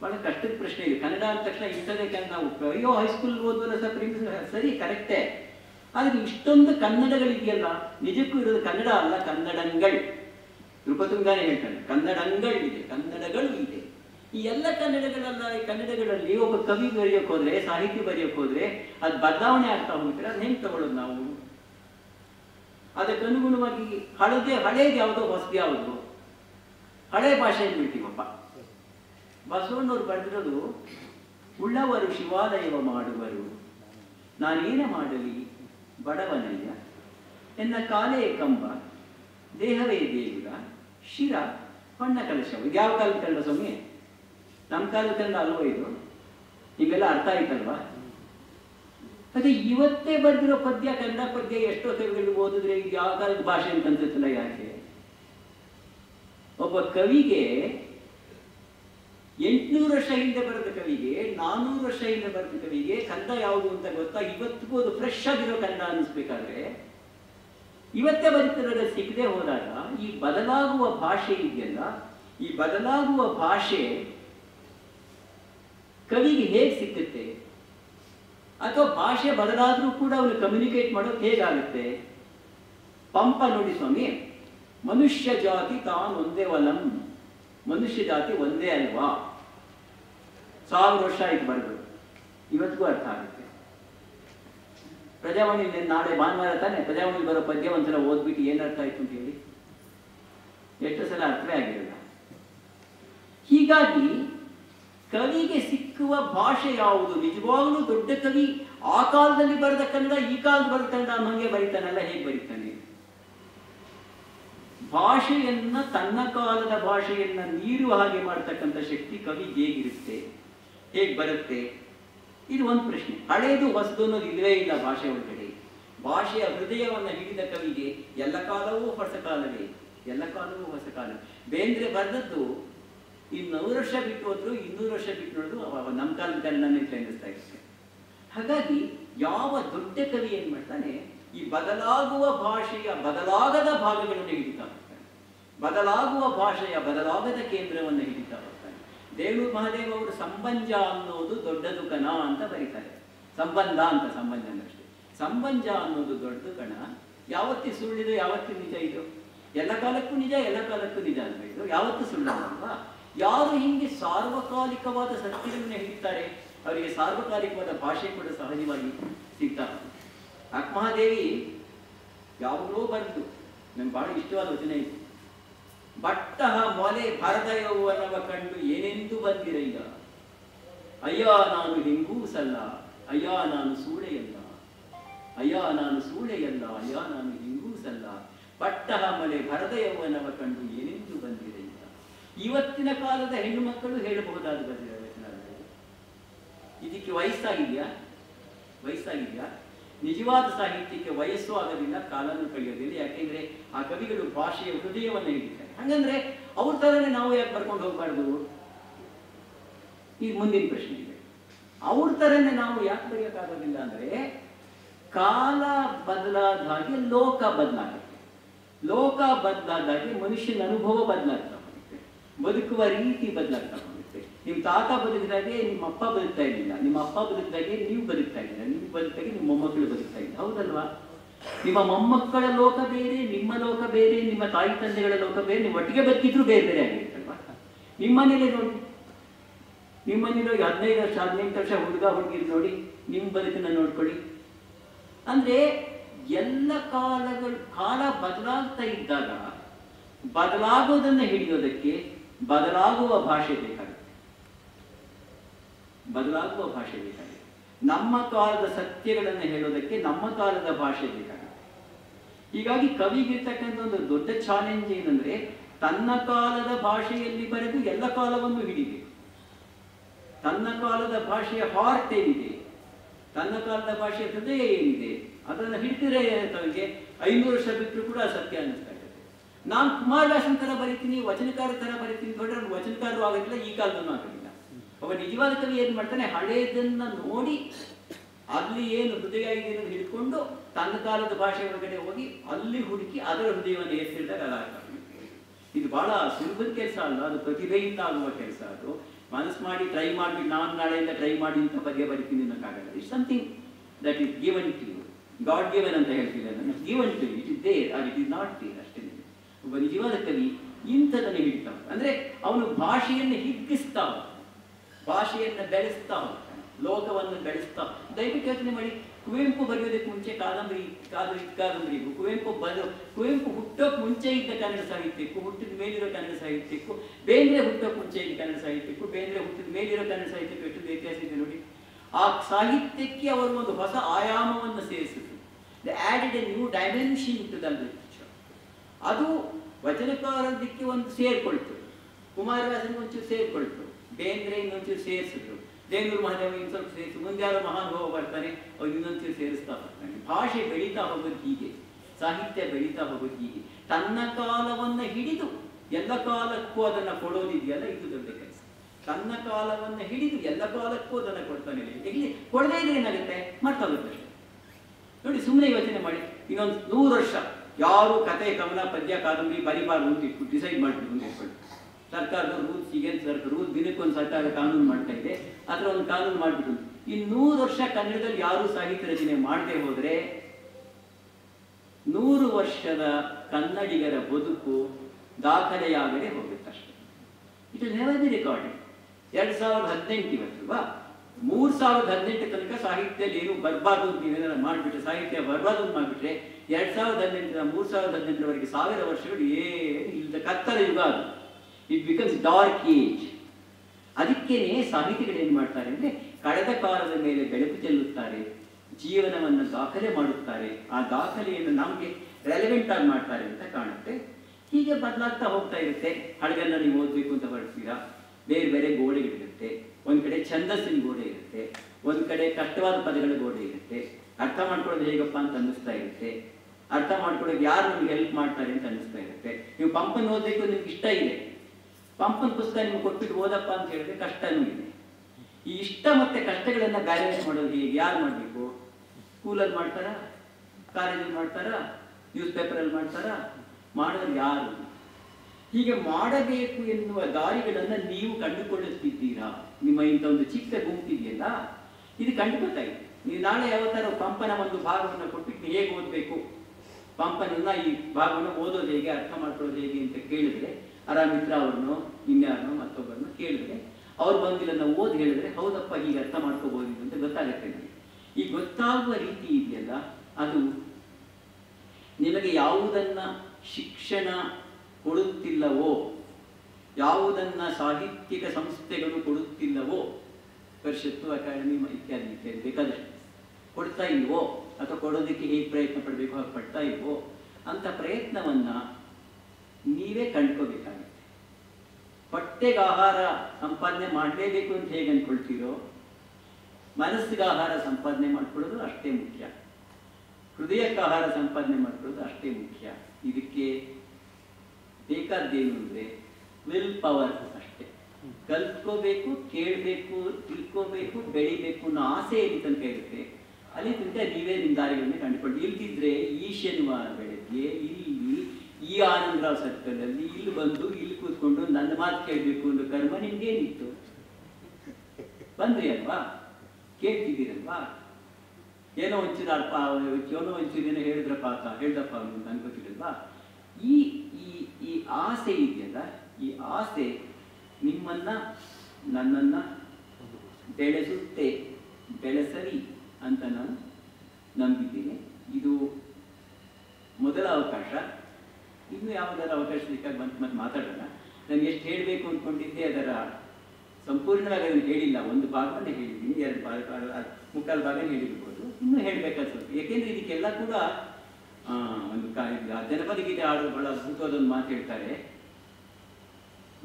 ಬಹಳ ಕಷ್ಟದ ಪ್ರಶ್ನೆ ಇದೆ. ಕನ್ನಡ ಅಂದ ತಕ್ಷಣ ಇಂಥದೇ ಕನ್ನಡ ಅಯ್ಯೋ ಹೈಸ್ಕೂಲ್ ಓದುವಲ್ಲ ಸರ್ ಸರಿ ಕರೆಕ್ಟೇ ಆದ್ರೆ ಇಷ್ಟೊಂದು ಕನ್ನಡಗಳಿದೆಯಲ್ಲ, ನಿಜಕ್ಕೂ ಇರೋದು ಕನ್ನಡ ಅಲ್ಲ, ಕನ್ನಡಂಗಳ್. ನೃಪತುಂಗಾನೇ ಹೇಳ್ತಾನೆ, ಕನ್ನಡಂಗಳ್ ಇದೆ, ಕನ್ನಡಗಳು ಇದೆ. ಈ ಎಲ್ಲ ಕನ್ನಡಗಳಲ್ಲ, ಈ ಕನ್ನಡಗಳಲ್ಲಿ ಒಬ್ಬ ಕವಿ ಬರೆಯೋಕೆ ಹೋದ್ರೆ, ಸಾಹಿತ್ಯ ಬರೆಯೋಕೆ ಹೋದ್ರೆ, ಅದು ಬದಲಾವಣೆ ಆಗ್ತಾ ಹೋಗ್ತಾರೆ ಅದು ಹೆಂಗ್ ತಗೊಳ್ಳೋದು ನಾವು? ಅದಕ್ಕೆ ಅನುಗುಣವಾಗಿ ಹಳದೇ, ಹಳೇದು ಯಾವುದೋ ಹೊಸದು ಯಾವುದು? ಹಳೆ ಭಾಷೆ ಬಿಡ್ತೀವಪ್ಪ? ಬಸವಣ್ಣವ್ರು ಬರೆದಿರೋದು, ಉಳ್ಳವರು ಶಿವಾಲಯವ ಮಾಡುವರು, ನಾನೇನ ಮಾಡಲಿ? ಬಡವನಯ್ಯ, ಎನ್ನ ಕಾಲೇ ಕಂಬ, ದೇಹವೇ ದೇಗುಲ, ಶಿರ ಹೊಣ್ಣ ಕಲಶವು. ಇದು ಯಾವ ಕಾಲದ ಕಂಡ ಸ್ವಾಮಿ? ನಮ್ಮ ಕಾಲದ ಕಂಡ ಅಲ್ವೋ ಇದು? ನಿಮ್ಗೆಲ್ಲ ಅರ್ಥ ಆಯ್ತಲ್ವಾ? ಅದೇ ಇವತ್ತೇ ಬರೆದಿರೋ ಪದ್ಯ, ಕನ್ನಡ ಪದ್ಯ ಎಷ್ಟೋ ಕವಿಗಳು ಓದಿದ್ರೆ ಯಾವ ಕಾಲದ ಭಾಷೆ ಅಂತ ಅನ್ಸುತ್ತಲ್ಲ ಯಾಕೆ ಒಬ್ಬ ಕವಿಗೆ ಎಂಟುನೂರು ವರ್ಷ ಹಿಂದೆ ಬರೆದ ಕವಿಗೆ ನಾನೂರು ವರ್ಷ ಹಿಂದೆ ಬರೆದ ಕವಿಗೆ ಕನ್ನಡ ಯಾವುದು ಅಂತ ಗೊತ್ತಾ? ಇವತ್ತಿಗೂ ಅದು ಫ್ರೆಶ್ ಆಗಿರೋ ಕನ್ನಡ ಅನ್ನಿಸ್ಬೇಕಾದ್ರೆ, ಇವತ್ತೇ ಬರೀತಿರೋದು ಸಿಗದೆ ಹೋದಾಗ ಈ ಬದಲಾಗುವ ಭಾಷೆ ಇದೆಯಲ್ಲ, ಈ ಬದಲಾಗುವ ಭಾಷೆ ಕವಿಗೆ ಹೇಗೆ ಸಿಕ್ಕುತ್ತೆ? ಅಥವಾ ಭಾಷೆ ಬದಲಾದ್ರೂ ಕೂಡ ಅವನು ಕಮ್ಯುನಿಕೇಟ್ ಮಾಡೋದು ಹೇಗಾಗುತ್ತೆ? ಪಂಪ ನೋಡಿ ಸ್ವಾಮಿ, ಮನುಷ್ಯ ಜಾತಿ ತಾನೊಂದೇ ವಲಂ. ಮನುಷ್ಯ ಜಾತಿ ಒಂದೇ ಅಲ್ವಾ? ಸಾವಿರ ವರ್ಷ ಇದು ಬರೆದು. ಇವತ್ತಿಗೂ ಅರ್ಥ ಆಗುತ್ತೆ. ಪ್ರಜಾವಾಣಿ ನಾಳೆ ಭಾನುವಾರ ತಾನೆ, ಪ್ರಜಾವಾಣಿ ಬರೋ ಪದ್ಯ ಒಂದ್ಸಲ ಓದ್ಬಿಟ್ಟು ಏನು ಅರ್ಥ ಆಯ್ತು ಅಂತ ಹೇಳಿ. ಎಷ್ಟು ಸಲ ಅರ್ಥವೇ ಆಗಿರಲ್ಲ. ಹೀಗಾಗಿ ಕವಿಗೆ ಸಿಕ್ಕುವ ಭಾಷೆ ಯಾವುದು? ನಿಜವಾಗ್ಲೂ ದೊಡ್ಡ ಕವಿ ಆ ಕಾಲದಲ್ಲಿ ಬರೆದ ಈ ಕಾಲದ ಬರೆದ ಕನ್ನಡ ಅನ್ನೋಂಗೆ ಬರೀತಾನಲ್ಲ, ಹೇಗೆ ಬರೀತಾನೆ? ಭಾಷೆಯನ್ನ ತನ್ನ ಕಾಲದ ಭಾಷೆಯನ್ನ ನೀರು ಹಾಗೆ ಮಾಡ್ತಕ್ಕಂಥ ಶಕ್ತಿ ಕವಿ ಹೇಗಿರುತ್ತೆ, ಹೇಗೆ ಬರುತ್ತೆ? ಇದು ಒಂದು ಪ್ರಶ್ನೆ. ಹಳೇದು ಹೊಸದು ಅನ್ನೋದು ಇಲ್ಲವೇ ಇಲ್ಲ ಭಾಷೆ ಒಳಗಡೆ. ಭಾಷೆಯ ಹೃದಯವನ್ನು ಹಿಡಿದ ಕವಿಗೆ ಎಲ್ಲ ಕಾಲವೂ ಹೊಸ ಕಾಲವೇ, ಎಲ್ಲ ಕಾಲವೂ ಹೊಸ ಕಾಲ. ಬೇಂದ್ರೆ ಬರೆದದ್ದು ಇನ್ನೂರು ವರ್ಷ ಬಿಟ್ಟು ಹೋದ್ರು, ಇನ್ನೂರು ವರ್ಷ ಬಿಟ್ಟು ನೋಡಿದ್ರು ನಮ್ಮ ಕಾಲದ ಕನ್ನಡನೇ ಕೇಂದ್ರಿಸ್ತಾ ಇರುತ್ತೆ ಹಾಗಾಗಿ ಯಾವ ದೊಡ್ಡ ಕವಿ ಏನ್ ಮಾಡ್ತಾನೆ, ಈ ಬದಲಾಗುವ ಭಾಷೆಯ ಬದಲಾಗದ ಭಾಗಗಳನ್ನು ಹಿಡಿತಾ ಹೋಗ್ತಾನೆ ಬದಲಾಗುವ ಭಾಷೆಯ ಬದಲಾಗದ ಕೇಂದ್ರವನ್ನು ಹಿಡಿತಾ ಹೋಗ್ತಾನೆ. ದೇವು ಮಹಾದೇವ ಅವರು ಸಂಬಂಧ ಅನ್ನೋದು ದೊಡ್ಡದು ಕಣ ಅಂತ ಬರೀತಾರೆ. ಸಂಬಂಧ ಅಂತ ಸಂಬಂಧ ಅನ್ನೋದು ದೊಡ್ಡದು ಕಣ. ಯಾವತ್ತಿ ಸುಳ್ಳಿದು, ಯಾವತ್ತಿ ನಿಜ ಇದು? ಎಲ್ಲ ಕಾಲಕ್ಕೂ ನಿಜ, ಎಲ್ಲ ಕಾಲಕ್ಕೂ ನಿಜ ಅಂತ ಇದು ಯಾವತ್ತೂ ಸುಳ್ಳು ಅಲ್ವಾ ಯಾರು ಹಿಂಗೆ ಸಾರ್ವಕಾಲಿಕವಾದ ಸತ್ಯವನ್ನು ಹಿಡಿತಾರೆ ಅವರಿಗೆ ಸಾರ್ವಕಾಲಿಕವಾದ ಭಾಷೆ ಕೂಡ ಸಹಜವಾಗಿ ಸಿಗ್ತಾ ಅಕ್ಮಹಾದೇವಿ ಯಾವಾಗಲೂ ಬಂತು. ನಂಗೆ ಬಹಳ ಇಷ್ಟವಾದ ವಚನ ಇದು. ಬಟ್ಟಹ ಮೊಲೆ ಭರದ ಯೌವನವ ಕಂಡು ಏನೆಂದು ಬಂದಿರಯ್ಯ ಅಯ್ಯ, ನಾನು ಹಿಂಗೂಸಲ್ಲ ಅಯ್ಯ, ನಾನು ಸೂಳೆಯಲ್ಲ, ಅಯ್ಯ, ನಾನು ಸೂಳೆಯಲ್ಲ, ಅಯ್ಯ, ನಾನು ಹಿಂಗೂಸಲ್ಲ ಬಟ್ಟಹ ಮೊಲೆ ಭರದ ಯೌವನವ ಕಂಡು ಏನೆಂದು ಬಂದಿರಯ್ಯ ಇವತ್ತಿನ ಕಾಲದ ಹೆಣ್ಣು ಮಕ್ಕಳು ಹೇಳಬಹುದಾದ ಬಂದಿರೋ ಇದಕ್ಕೆ ವಯಸ್ಸಾಗಿದೆಯಾ? ವಯಸ್ಸಾಗಿದೆಯಾ? ನಿಜವಾದ ಸಾಹಿತ್ಯಕ್ಕೆ ವಯಸ್ಸು ಆಗೋದಿಲ್ಲ ಕಾಲನ್ನು ಕಳೆಯೋದಿಲ್ಲ. ಯಾಕೆಂದ್ರೆ ಆ ಕವಿಗಳು ಭಾಷೆಯ ಹೃದಯವನ್ನು ಹಿಡಿತಾರೆ. ಹಂಗಂದ್ರೆ ಅವ್ರ ತರನೇ ನಾವು ಯಾಕೆ ಬರ್ಕೊಂಡು ಹೋಗ್ಬಾರ್ದು? ಈಗ ಮುಂದಿನ ಪ್ರಶ್ನೆ ಇದೆ ಅವ್ರ ತರನೇ ನಾವು ಯಾಕೆ ಬರೆಯೋಕ್ಕಾಗೋದಿಲ್ಲ ಅಂದ್ರೆ ಕಾಲ ಬದಲಾದ ಹಾಗೆ ಲೋಕ ಬದಲಾಗುತ್ತೆ. ಲೋಕ ಬದಲಾದ ಹಾಗೆ ಮನುಷ್ಯನ ಅನುಭವ ಬದಲಾಗ್ತಾ ಹೋಗುತ್ತೆ. ಬದುಕುವ ರೀತಿ ಬದಲಾಗ್ತಾ ಹೋಗುತ್ತೆ. ನಿಮ್ಮ ತಾತ ಬದುಕಿದಾಗೆ ನಿಮ್ಮ ಅಪ್ಪ ಬದುಕ್ತಾ ಇರಲಿಲ್ಲ ನಿಮ್ಮ ಅಪ್ಪ ಬದುಕಿದಾಗೆ ನೀವು ಬದುಕ್ತಾ ಇದ್ದೀರಾ. ನೀವು ಬದುಕಿದಾಗೆ ನಿಮ್ಮ ಮೊಮ್ಮಕ್ಕಳು ಬದುಕ್ತಾ ಇಲ್ಲ ಹೌದಲ್ವಾ? ನಿಮ್ಮ ಮೊಮ್ಮಕ್ಕಳ ಲೋಕ ಬೇರೆ, ನಿಮ್ಮ ಲೋಕ ಬೇರೆ, ನಿಮ್ಮ ತಾಯಿ ತಂದೆಗಳ ಲೋಕ ಬೇರೆ, ನೀವು ಒಟ್ಟಿಗೆ ಬದುಕಿದ್ರು ಬೇರೆ ಬೇರೆ ನಿಮ್ಮ ಮನೇಲಿ ನೋಡಿ. ನಿಮ್ಮ ಮನೇಲಿ ಹದಿನೈದು ವರ್ಷ, ಹದಿನೆಂಟು ವರ್ಷ ಹುಡುಗ ಹುಡುಗಿರು ನೋಡಿ, ನಿಮ್ಮ ಬದುಕನ್ನ ನೋಡ್ಕೊಳ್ಳಿ. ಅಂದ್ರೆ ಎಲ್ಲ ಕಾಲಗಳು, ಕಾಲ ಬದಲಾಗ್ತಾ ಇದ್ದಾಗ ಬದಲಾಗೋದನ್ನ ಹಿಡಿಯೋದಕ್ಕೆ ಬದಲಾಗುವ ಭಾಷೆ ಬೇಕಾಗುತ್ತೆ. ಬದಲಾಗುವ ಭಾಷೆ ಬೇಕಾಗುತ್ತೆ. ನಮ್ಮ ಕಾಲದ ಸತ್ಯಗಳನ್ನು ಹೇಳೋದಕ್ಕೆ ನಮ್ಮ ಕಾಲದ ಭಾಷೆ ಬೇಕಾಗುತ್ತೆ ಹೀಗಾಗಿ ಕವಿಗಿರ್ತಕ್ಕಂಥ ಒಂದು ದೊಡ್ಡ ಚಾಲೆಂಜ್ ಏನಂದ್ರೆ, ತನ್ನ ಕಾಲದ ಭಾಷೆಯಲ್ಲಿ ಬರೆದು ಎಲ್ಲ ಕಾಲವನ್ನು ಹಿಡಿಬೇಕು ತನ್ನ ಕಾಲದ ಭಾಷೆಯ ಹಾರ್ಟ್ ಏನಿದೆ? ತನ್ನ ಕಾಲದ ಭಾಷೆಯ ಹೃದಯ ಏನಿದೆ? ಅದನ್ನು ಹಿಡಿದ್ರೆ ತನಗೆ ಐನೂರು ವರ್ಷ ಬಿಟ್ಟರು ಕೂಡ ಸತ್ಯ ಅನ್ನಿಸ್ತಾ ಇದೆ ನಾನು ಕುಮಾರವ್ಯಾಸನ ತರ ಬರೀತೀನಿ ವಚನಕಾರ ತರ ಬರೀತೀನಿ ದೊಡ್ಡ ವಚನಕಾರರು ಆಗೋದಿಲ್ಲ ಈ ಕಾಲದಲ್ಲೂ ಆಗೋದಿಲ್ಲ ಒಬ್ಬ ನಿಜವಾದ ಕವಿ ಏನು ಮಾಡ್ತಾನೆ? ಹಳೇದನ್ನ ನೋಡಿ ಅಲ್ಲಿ ಏನು ಹೃದಯ ಇದೆ ಅನ್ನೋದು ಹಿಡ್ಕೊಂಡು ತನ್ನ ಕಾಲದ ಭಾಷೆ ಒಳಗಡೆ ಹೋಗಿ ಅಲ್ಲಿ ಹುಡುಕಿ ಅದರ ಹೃದಯವನ್ನು ಏರ್ಸಿದಾಗ ಅದಾಗ್ತದೆ ಇದು ಬಹಳ ಸುಲಭದ ಕೆಲಸ ಅಲ್ಲ, ಅದು ಪ್ರತಿಭೆಯಿಂದ ಆಗುವ ಕೆಲಸ ಅದು. ಮನಸ್ಸು ಮಾಡಿ ಟ್ರೈ ಮಾಡಿ ನಾನು ನಾಳೆಯಿಂದ ಟ್ರೈ ಮಾಡಿ ಅಂತ ಪದ್ಯ ಬರಿತೀನಿ ಅನ್ನೋಕ್ಕಾಗಲ್ಲ. It's something that is given to you God given ಅಂತ ಹೇಳ್ತಿಲ್ಲ ನಾನು given to it is there or it is not there ಅಷ್ಟೇ. ಒಬ್ಬ ನಿಜವಾದ ಕವಿ ಇಂಥದನ್ನು ಹಿಡಿತಾವ ಅಂದ್ರೆ ಅವನು ಭಾಷೆಯನ್ನು ಹಿಗ್ಗಿಸ್ತಾ ಹೋಗ್ತಾನೆ ಭಾಷೆಯನ್ನು ಬೆಳೆಸ್ತಾ ಲೋಕವನ್ನು ಬೆಳೆಸ್ತಾ ದಯವಿಟ್ಟು ಯೋಚನೆ ಮಾಡಿ, ಕುವೆಂಪು ಬರೆಯೋದಕ್ಕೆ ಮುಂಚೆ ಕಾದಂಬರಿ ಕಾದಂಬರಿ ಕಾದಂಬರಿಗೂ. ಕುವೆಂಪು ಬರೋ, ಕುವೆಂಪು ಹುಟ್ಟೋಕ್ ಮುಂಚೆ ಇದ್ದ ಕನ್ನಡ ಸಾಹಿತ್ಯಕ್ಕೂ, ಹುಟ್ಟಿದ ಮೇಲಿರೋ ಕನ್ನಡ ಸಾಹಿತ್ಯಕ್ಕೂ, ಬೇಂದ್ರೆ ಹುಟ್ಟೋಕ್ ಮುಂಚೆ ಇದ್ದ ಕನ್ನಡ ಸಾಹಿತ್ಯಕ್ಕೂ, ಬೇಂದ್ರೆ ಹುಟ್ಟಿದ ಮೇಲಿರೋ ಕನ್ನಡ ಸಾಹಿತ್ಯಕ್ಕೆ ಎಷ್ಟು ವ್ಯತ್ಯಾಸ ಇದೆ ನೋಡಿ. ಆ ಸಾಹಿತ್ಯಕ್ಕೆ ಅವರು ಒಂದು ಹೊಸ ಆಯಾಮವನ್ನು ಸೇರಿಸಿದ್ರು. The added a new dimension to the literature ಅದು ವಚನಕಾರದಕ್ಕೆ ಒಂದು ಸೇರ್ಕೊಳ್ತು. ಕುಮಾರವ್ಯಾಸನ ಒಂಚೂರು ಸೇರ್ಕೊಳ್ತು. ಬೇಂದ್ರೆ ಇನ್ನೊಂಚೂರು ಸೇರಿಸಿದ್ರು. ದೇಂದ್ರ ಮಹಾದೇವ ಇನ್ನು ಸ್ವಲ್ಪ ಸೇರಿಸಿ ಮುಂದೆ ಯಾರೋ ಮಹಾನುಭಾವ ಬರ್ತಾನೆ ಅವ್ರು ಇನ್ನೊಂಚೂರು ಸೇರಿಸ್ತಾ ಬರ್ತಾನೆ ಭಾಷೆ ಬೆಳೀತಾ ಹೋಗೋದು ಹೀಗೆ, ಸಾಹಿತ್ಯ ಬೆಳೀತಾ ಹೋಗೋದು ಹೀಗೆ. ತನ್ನ ಕಾಲವನ್ನ ಹಿಡಿದು, ಎಲ್ಲ ಕಾಲಕ್ಕೂ ಅದನ್ನ ಕೊಡೋದಿದೆಯಲ್ಲ, ಇದು ದೊಡ್ಡ ಕೆಲಸ. ತನ್ನ ಕಾಲವನ್ನ ಹಿಡಿದು, ಎಲ್ಲ ಕಾಲಕ್ಕೂ ಅದನ್ನ ಕೊಡ್ತಾನೆ ಇಲ್ಲಿ. ಕೊಡದೇ ಇದ್ರೆ ಏನಾಗುತ್ತೆ? ಮಾಡ್ತಾ ಹೋಗುತ್ತೆ ನೋಡಿ ಸುಮ್ಮನೆ ಯೋಚನೆ ಮಾಡಿ. ಇನ್ನೊಂದು ನೂರು ವರ್ಷ, ಯಾರು ಕತೆ ಕವನ, ಪದ್ಯ, ಕಾದಂಬರಿ ಬರಿಬಾರ್ದು ಅಂತ ಇಟ್ಬಿಟ್ಟು ಡಿಸೈಡ್ ಇಟ್ಕೊಳ್ಳಿ. ಸರ್ಕಾರದ ರೂಲ್ಸ್ ಈಗ ಸರ್ಕಾರ ರೂಲ್ ದಿನಕ್ಕೊಂದು ಸರ್ಕಾರ ಕಾನೂನು ಮಾಡ್ತಾ ಇದೆ ಅದರ ಒಂದು ಕಾನೂನು ಮಾಡಿಬಿಟ್ಟು ಈ ನೂರು ವರ್ಷ ಕನ್ನಡದಲ್ಲಿ ಯಾರು ಸಾಹಿತ್ಯ ರಚನೆ ಮಾಡದೆ ಹೋದ್ರೆ ನೂರು ವರ್ಷದ ಕನ್ನಡಿಗರ ಬದುಕು ದಾಖಲೆಯಾಗದೆ ಹೋಗುತ್ತಷ್ಟೇ. It is never be recorded ಎರಡ್ ಸಾವಿರದ ಹದಿನೆಂಟು ಇವತ್ತಲ್ವಾ ಮೂರ್ ಸಾವಿರದ ಹದಿನೆಂಟು ತನಕ ಸಾಹಿತ್ಯದಲ್ಲಿ ಏನು ಬರ್ಬಾರ್ದು ನೀವೇನಾದ್ರು ಮಾಡಿಬಿಟ್ರೆ, ಸಾಹಿತ್ಯ ಬರ್ಬಾರ್ದು ಮಾಡಿಬಿಟ್ರೆ, ಎರಡ್ ಸಾವಿರದ ಹದಿನೆಂಟರ ಮೂರ್ ಸಾವಿರದ ಹದಿನೆಂಟರವರೆಗೆ ಸಾವಿರ ವರ್ಷಗಳು ಏನು ಇಲ್ಲದ ಕತ್ತಲ ಯುಗ ಅದು. ಇಟ್ ಬಿಕಮ್ಸ್ ಡಾರ್ಕ್ ಏಜ್ ಅದಕ್ಕೇನೆ ಸಾಹಿತಿಗಳು ಏನು ಮಾಡ್ತಾರೆ ಅಂದರೆ ಕಳೆದ ಕಾಲದ ಮೇಲೆ ಬೆಳಕು ಚೆಲ್ಲುತ್ತಾರೆ, ಜೀವನವನ್ನು ದಾಖಲೆ ಮಾಡುತ್ತಾರೆ. ಆ ದಾಖಲೆಯನ್ನು ನಮಗೆ ರೆಲೆವೆಂಟ್ ಆಗಿ ಮಾಡ್ತಾರೆ ಅಂತ ಕಾಣುತ್ತೆ. ಹೀಗೆ ಬದಲಾಗ್ತಾ ಹೋಗ್ತಾ ಇರುತ್ತೆ. ಹಳಗನ್ನ ನೀವು ಓದಬೇಕು ಅಂತ ಬರ್ತೀರಾ ಬೇರೆ ಬೇರೆ ಗೋಡೆಗಳಿರುತ್ತೆ. ಒಂದು ಕಡೆ ಛಂದಸ್ಸಿನ ಗೋಡೆ ಇರುತ್ತೆ. ಒಂದು ಕಡೆ ಕಷ್ಟವಾದ ಪದಗಳ ಗೋಡೆ ಇರುತ್ತೆ. ಅರ್ಥ ಮಾಡ್ಕೊಳ್ಳೋದು ಹೇಗಪ್ಪ ಅಂತ ಅನ್ನಿಸ್ತಾ ಇರುತ್ತೆ. ಅರ್ಥ ಮಾಡ್ಕೊಳ್ಳೋಕೆ ಯಾರು ನಮ್ಗೆ ಹೆಲ್ಪ್ ಮಾಡ್ತಾರೆ ಅಂತ ಅನ್ನಿಸ್ತಾ ಇರುತ್ತೆ. ನೀವು ಪಂಪನ್ನು ಓದಬೇಕು ನಿಮ್ಗೆ ಇಷ್ಟ ಇದೆ. ಪಂಪನ್ ಪುಸ್ತಕ ನಿಮ್ಗೆ ಕೊಟ್ಬಿಟ್ಟು ಓದಪ್ಪ ಅಂತ ಹೇಳಿದ್ರೆ ಕಷ್ಟನೂ ಇದೆ. ಈ ಇಷ್ಟ ಮತ್ತೆ ಕಷ್ಟಗಳನ್ನ ಬ್ಯಾಲೆನ್ಸ್ ಮಾಡೋದು ಹೇಗೆ? ಯಾರು ಮಾಡಬೇಕು? ಸ್ಕೂಲಲ್ಲಿ ಮಾಡ್ತಾರಾ? ಕಾಲೇಜಲ್ಲಿ ಮಾಡ್ತಾರಾ? ನ್ಯೂಸ್ ಪೇಪರಲ್ಲಿ ಮಾಡ್ತಾರಾ? ಮಾಡೋದು ಯಾರು? ಹೀಗೆ ಮಾಡಬೇಕು ಎನ್ನುವ ದಾರಿಗಳನ್ನು ನೀವು ಕಂಡುಕೊಳ್ಳುತ್ತಿದ್ದೀರಾ? ನಿಮ್ಮ ಇಂಥ ಒಂದು ಚಿಕ್ಕ ಗುಂಪಿದೆಯಲ್ಲ ಇದು ಕಂಡುಕೊಳ್ತಾ ಇದೆ. ನೀವು ನಾಳೆ ಯಾವತ್ತಾರ ಪಂಪನ ಒಂದು ಭಾಗವನ್ನು ಕೊಟ್ಬಿಟ್ಟು ಹೇಗೆ ಓದಬೇಕು? ಪಂಪನನ್ನ ಈ ಭಾಗವನ್ನು ಓದೋದು ಹೇಗೆ, ಅರ್ಥ ಮಾಡ್ಕೊಳ್ಳೋದು ಹೇಗೆ ಅಂತ ಕೇಳಿದ್ರೆ ಅರಾಮಿತ್ರ ಅವ್ರನ್ನೋ ಇನ್ಯಾರನ್ನೋ ಮತ್ತೊಬ್ಬರನ್ನ ಕೇಳಿದ್ರೆ, ಅವ್ರು ಬಂದಿಲ್ಲ ನಾವು ಓದಿ ಹೇಳಿದ್ರೆ, ಹೌದಪ್ಪ, ಹೀಗೆ ಅರ್ಥ ಮಾಡ್ಕೋಬಹುದು ಅಂತ ಗೊತ್ತಾಗುತ್ತೆ ನನಗೆ ಈ ಗೊತ್ತಾಗುವ ರೀತಿ ಇದೆಯಲ್ಲ, ಅದು ನಿಮಗೆ ಯಾವುದನ್ನ ಶಿಕ್ಷಣ ಕೊಡುತ್ತಿಲ್ಲವೋ, ಯಾವುದನ್ನ ಸಾಹಿತ್ಯಿಕ ಸಂಸ್ಥೆಗಳು ಕೊಡುತ್ತಿಲ್ಲವೋ, ಪರಿಷತ್ತು, ಅಕಾಡೆಮಿ, ಇತ್ಯಾದಿ ಇತ್ಯಾದಿ ಬೇಕಾದಷ್ಟು ಕೊಡ್ತಾ ಇಲ್ವೋ, ಅಥವಾ ಕೊಡೋದಕ್ಕೆ ಹೇಗೆ ಪ್ರಯತ್ನ ಪಡಬೇಕು, ಹಾಗೆ ಪಡ್ತಾ ಇಲ್ವೋ, ಅಂತ ಪ್ರಯತ್ನವನ್ನ ನೀವೇ ಕಂಡ್ಕೋಬೇಕಾಗುತ್ತೆ. ಹೊಟ್ಟೆಗೆ ಆಹಾರ ಸಂಪಾದನೆ ಮಾಡಲೇಬೇಕು ಅಂತ ಹೇಗೆ ಅಂದ್ಕೊಳ್ತೀರೋ ಮನಸ್ಸಿಗೆ ಆಹಾರ ಸಂಪಾದನೆ ಮಾಡ್ಕೊಳ್ಳೋದು ಅಷ್ಟೇ ಮುಖ್ಯ. ಹೃದಯಕ್ಕೆ ಆಹಾರ ಸಂಪಾದನೆ ಮಾಡ್ಕೊಳ್ಳೋದು ಅಷ್ಟೇ ಮುಖ್ಯ. ಇದಕ್ಕೆ ಬೇಕಾದ್ದೇನು ಅಂದರೆ ವಿಲ್ ಪವರ್ ಅಷ್ಟೇ. ಕಲ್ತ್ಕೋಬೇಕು, ಕೇಳಬೇಕು, ತಿಳ್ಕೋಬೇಕು, ಬೆಳಿಬೇಕು ಅನ್ನೋ ಆಸೆ ಎಲ್ಲಿ ತನಕ ಇರುತ್ತೆ, ಅಲ್ಲಿ ತನಕ ನೀವೇ ನಿಮ್ಮ ದಾರಿಗಳನ್ನ ಕಂಡುಕೊಂಡು ಇಲ್ದಿದ್ರೆ ಈ ಶನಿವಾರ ಬೆಳಗ್ಗೆ ಇಲ್ಲಿ ಈ ಆನಂದರಾವ್ ಸರ್ಕಲಲ್ಲಿ ಇಲ್ಲಿ ಬಂದು ಇಲ್ಲಿ ಕೂತ್ಕೊಂಡು ನನ್ನ ಮಾತು ಕೇಳಬೇಕು ಅನ್ನೋ ಕರ್ಮ ನಿಮ್ಗೇನಿತ್ತು? ಬಂದ್ರಿ ಅಲ್ವಾ? ಕೇಳ್ತಿದ್ದೀರಲ್ವಾ? ಏನೋ ಒಂಚೂರು ಏನೋ ಒಂಚೂರು ಹೇಳಿದ್ರಪ್ಪ ಅಕ್ಕ ಹೇಳ್ದಪ್ಪ ಅಂತ ಅನ್ಕೋತಿರಲ್ವಾ ಈ ಈ ಈ ಆಸೆ ಇದೆಯಲ್ಲ, ಈ ಆಸೆ ನಿಮ್ಮನ್ನ, ನನ್ನನ್ನ ಬೆಳೆಸುತ್ತೆ, ಬೆಳೆಸಲಿ ಅಂತ ನಾನು ನಂಬಿದ್ದೀನಿ. ಇದು ಮೊದಲ ಅವಕಾಶ. ಇನ್ನು ಯಾವುದಾದ್ರು ಅವಕಾಶ ಸಿಕ್ಕಾಗ ಬಂತು ಮತ್ತೆ ಮಾತಾಡೋಣ. ನಾನು ಎಷ್ಟು ಹೇಳಬೇಕು ಅಂದ್ಕೊಂಡಿದ್ದೆ ಅದರ ಸಂಪೂರ್ಣವಾಗಿ ಅದನ್ನು ಹೇಳಿಲ್ಲ. ಒಂದು ಭಾಗವನ್ನು ಹೇಳಿದ್ದೀನಿ, ಎರಡು ಭಾಗ ಮುಕ್ಕಾಲು ಭಾಗ ಹೇಳಿರ್ಬೋದು. ಇನ್ನೂ ಹೇಳಬೇಕಾಗ್ತದೆ ಏಕೆಂದ್ರೆ ಇದಕ್ಕೆಲ್ಲ ಕೂಡ ಒಂದು ಜನಪದ ಗೀತೆ ಹಾಡು ಬಹಳ ಅದ್ಭುತವಾದ ಒಂದು ಮಾತು ಹೇಳ್ತಾರೆ.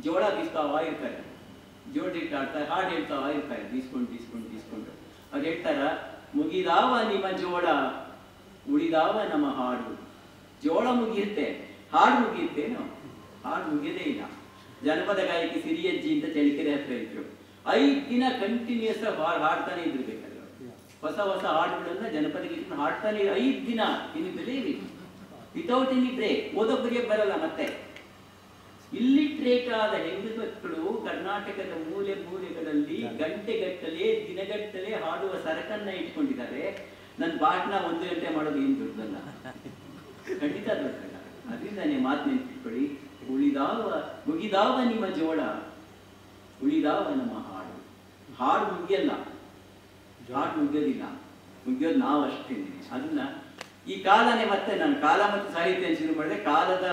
ಜೋಳ ಬೀಸ್ತಾವ ಇರ್ತಾರೆ. ಜೋಡಿ ಆಡ್ತಾರೆ ಹಾಡು ಹೇಳ್ತಾವ ಇರ್ತಾರೆ. ಬೀಸ್ಕೊಂಡು ಬೀಸ್ಕೊಂಡು ಬೀಸ್ಕೊಂಡು. ಅವ್ರು ಹೇಳ್ತಾರ, ಮುಗಿದಾವ ನಿಮ್ಮ ಜೋಳ, ಉಳಿದಾವ ನಮ್ಮ ಹಾಡು. ಜೋಳ ಮುಗಿಯುತ್ತೆ. ಹಾಡು ಮುಗಿಯುತ್ತೇನೋ ಹಾಡು ಮುಗಿಯದೇ ಇಲ್ಲ. ಜನಪದ ಗಾಯಕಿ ಸಿರಿಯಜ್ಜಿ ಅಂತ ಚಳಿಕೆರೆ ಹತ್ರ ಇದ್ರು. ಐದು ದಿನ ಕಂಟಿನ್ಯೂಸ್ ಹಾಡು ಹಾಡ್ತಾನೆ ಇದ್ರು ಬೇಕಾದ್ರೆ. ಹೊಸ ಹೊಸ ಹಾಡುಗಳನ್ನ ಜನಪದ ಗೀತನ ಹಾಡ್ತಾನೆ ಐದು ದಿನ. ಇನ್ನು ಬಿಲೀವ್ ವಿತೌಟ್ ಎನಿ ಬ್ರೇಕ್ ಓದೋ ಬರೆಯಕ್ಕೆ ಬರಲ್ಲ ಮತ್ತೆ. ಇಲ್ಲಿಟ್ರೇಟ್ ಆದ ಹೆಂಗು ಮಕ್ಕಳು ಕರ್ನಾಟಕದ ಮೂಲೆ ಮೂಲೆಗಳಲ್ಲಿ ಗಂಟೆಗಟ್ಟಲೆ ದಿನಗಟ್ಟಲೆ ಹಾಡುವ ಸರಕನ್ನ ಇಟ್ಕೊಂಡಿದ್ದಾರೆ. ನನ್ನ ಭಾಷಣ ಒಂದು ಗಂಟೆ ಮಾಡೋದು ಏನು ದೊಡ್ಡದಲ್ಲ ಖಂಡಿತ ದೊಡ್ಡದಲ್ಲ ಅದರಿಂದ ನೀವು ಮಾತು ನೆನ್ಪಿಟ್ಕೊಳ್ಳಿ. ಉಳಿದಾವ ಮುಗಿದಾವ ನಿಮ್ಮ ಜೋಳ ಉಳಿದಾವ ನಮ್ಮ ಹಾಡು. ಹಾಡು ಮುಗಿಯಲ್ಲ. ಹಾಡು ಮುಗಿಯೋದಿಲ್ಲ. ಮುಗಿಯೋದು ನಾವು ಅಷ್ಟೇ ಅದನ್ನ ಈ ಕಾಲನೇ ಮತ್ತೆ ನಾನು ಕಾಲ ಮತ್ತು ಸಾಹಿತ್ಯ ಶುರು ಮಾಡಿದೆ ಕಾಲದ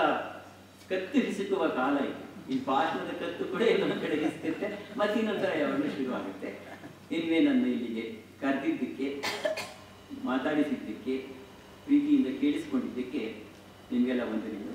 ಕತ್ತು ಹಿಸುಕುವ ಕಾಲ ಇದು. ಈ ಪಾಶ್ವದ ಕತ್ತು ಕೂಡ ಇನ್ನೊಂದು ಕಡೆ ಹಿಸುತ್ತೆ ಮತ್ತೆ ಇನ್ನೊಂಥರ ಯಾವಾಗಲೂ ಶುರು ಆಗುತ್ತೆ ಇನ್ನೇ ನನ್ನ ಇಲ್ಲಿಗೆ ಕರೆದಿದ್ದಕ್ಕೆ ಮಾತಾಡಿಸಿದ್ದಕ್ಕೆ ಪ್ರೀತಿಯಿಂದ ಕೇಳಿಸ್ಕೊಂಡಿದ್ದಕ್ಕೆ ನಿಮಗೆಲ್ಲ ವಂದನೆಗಳು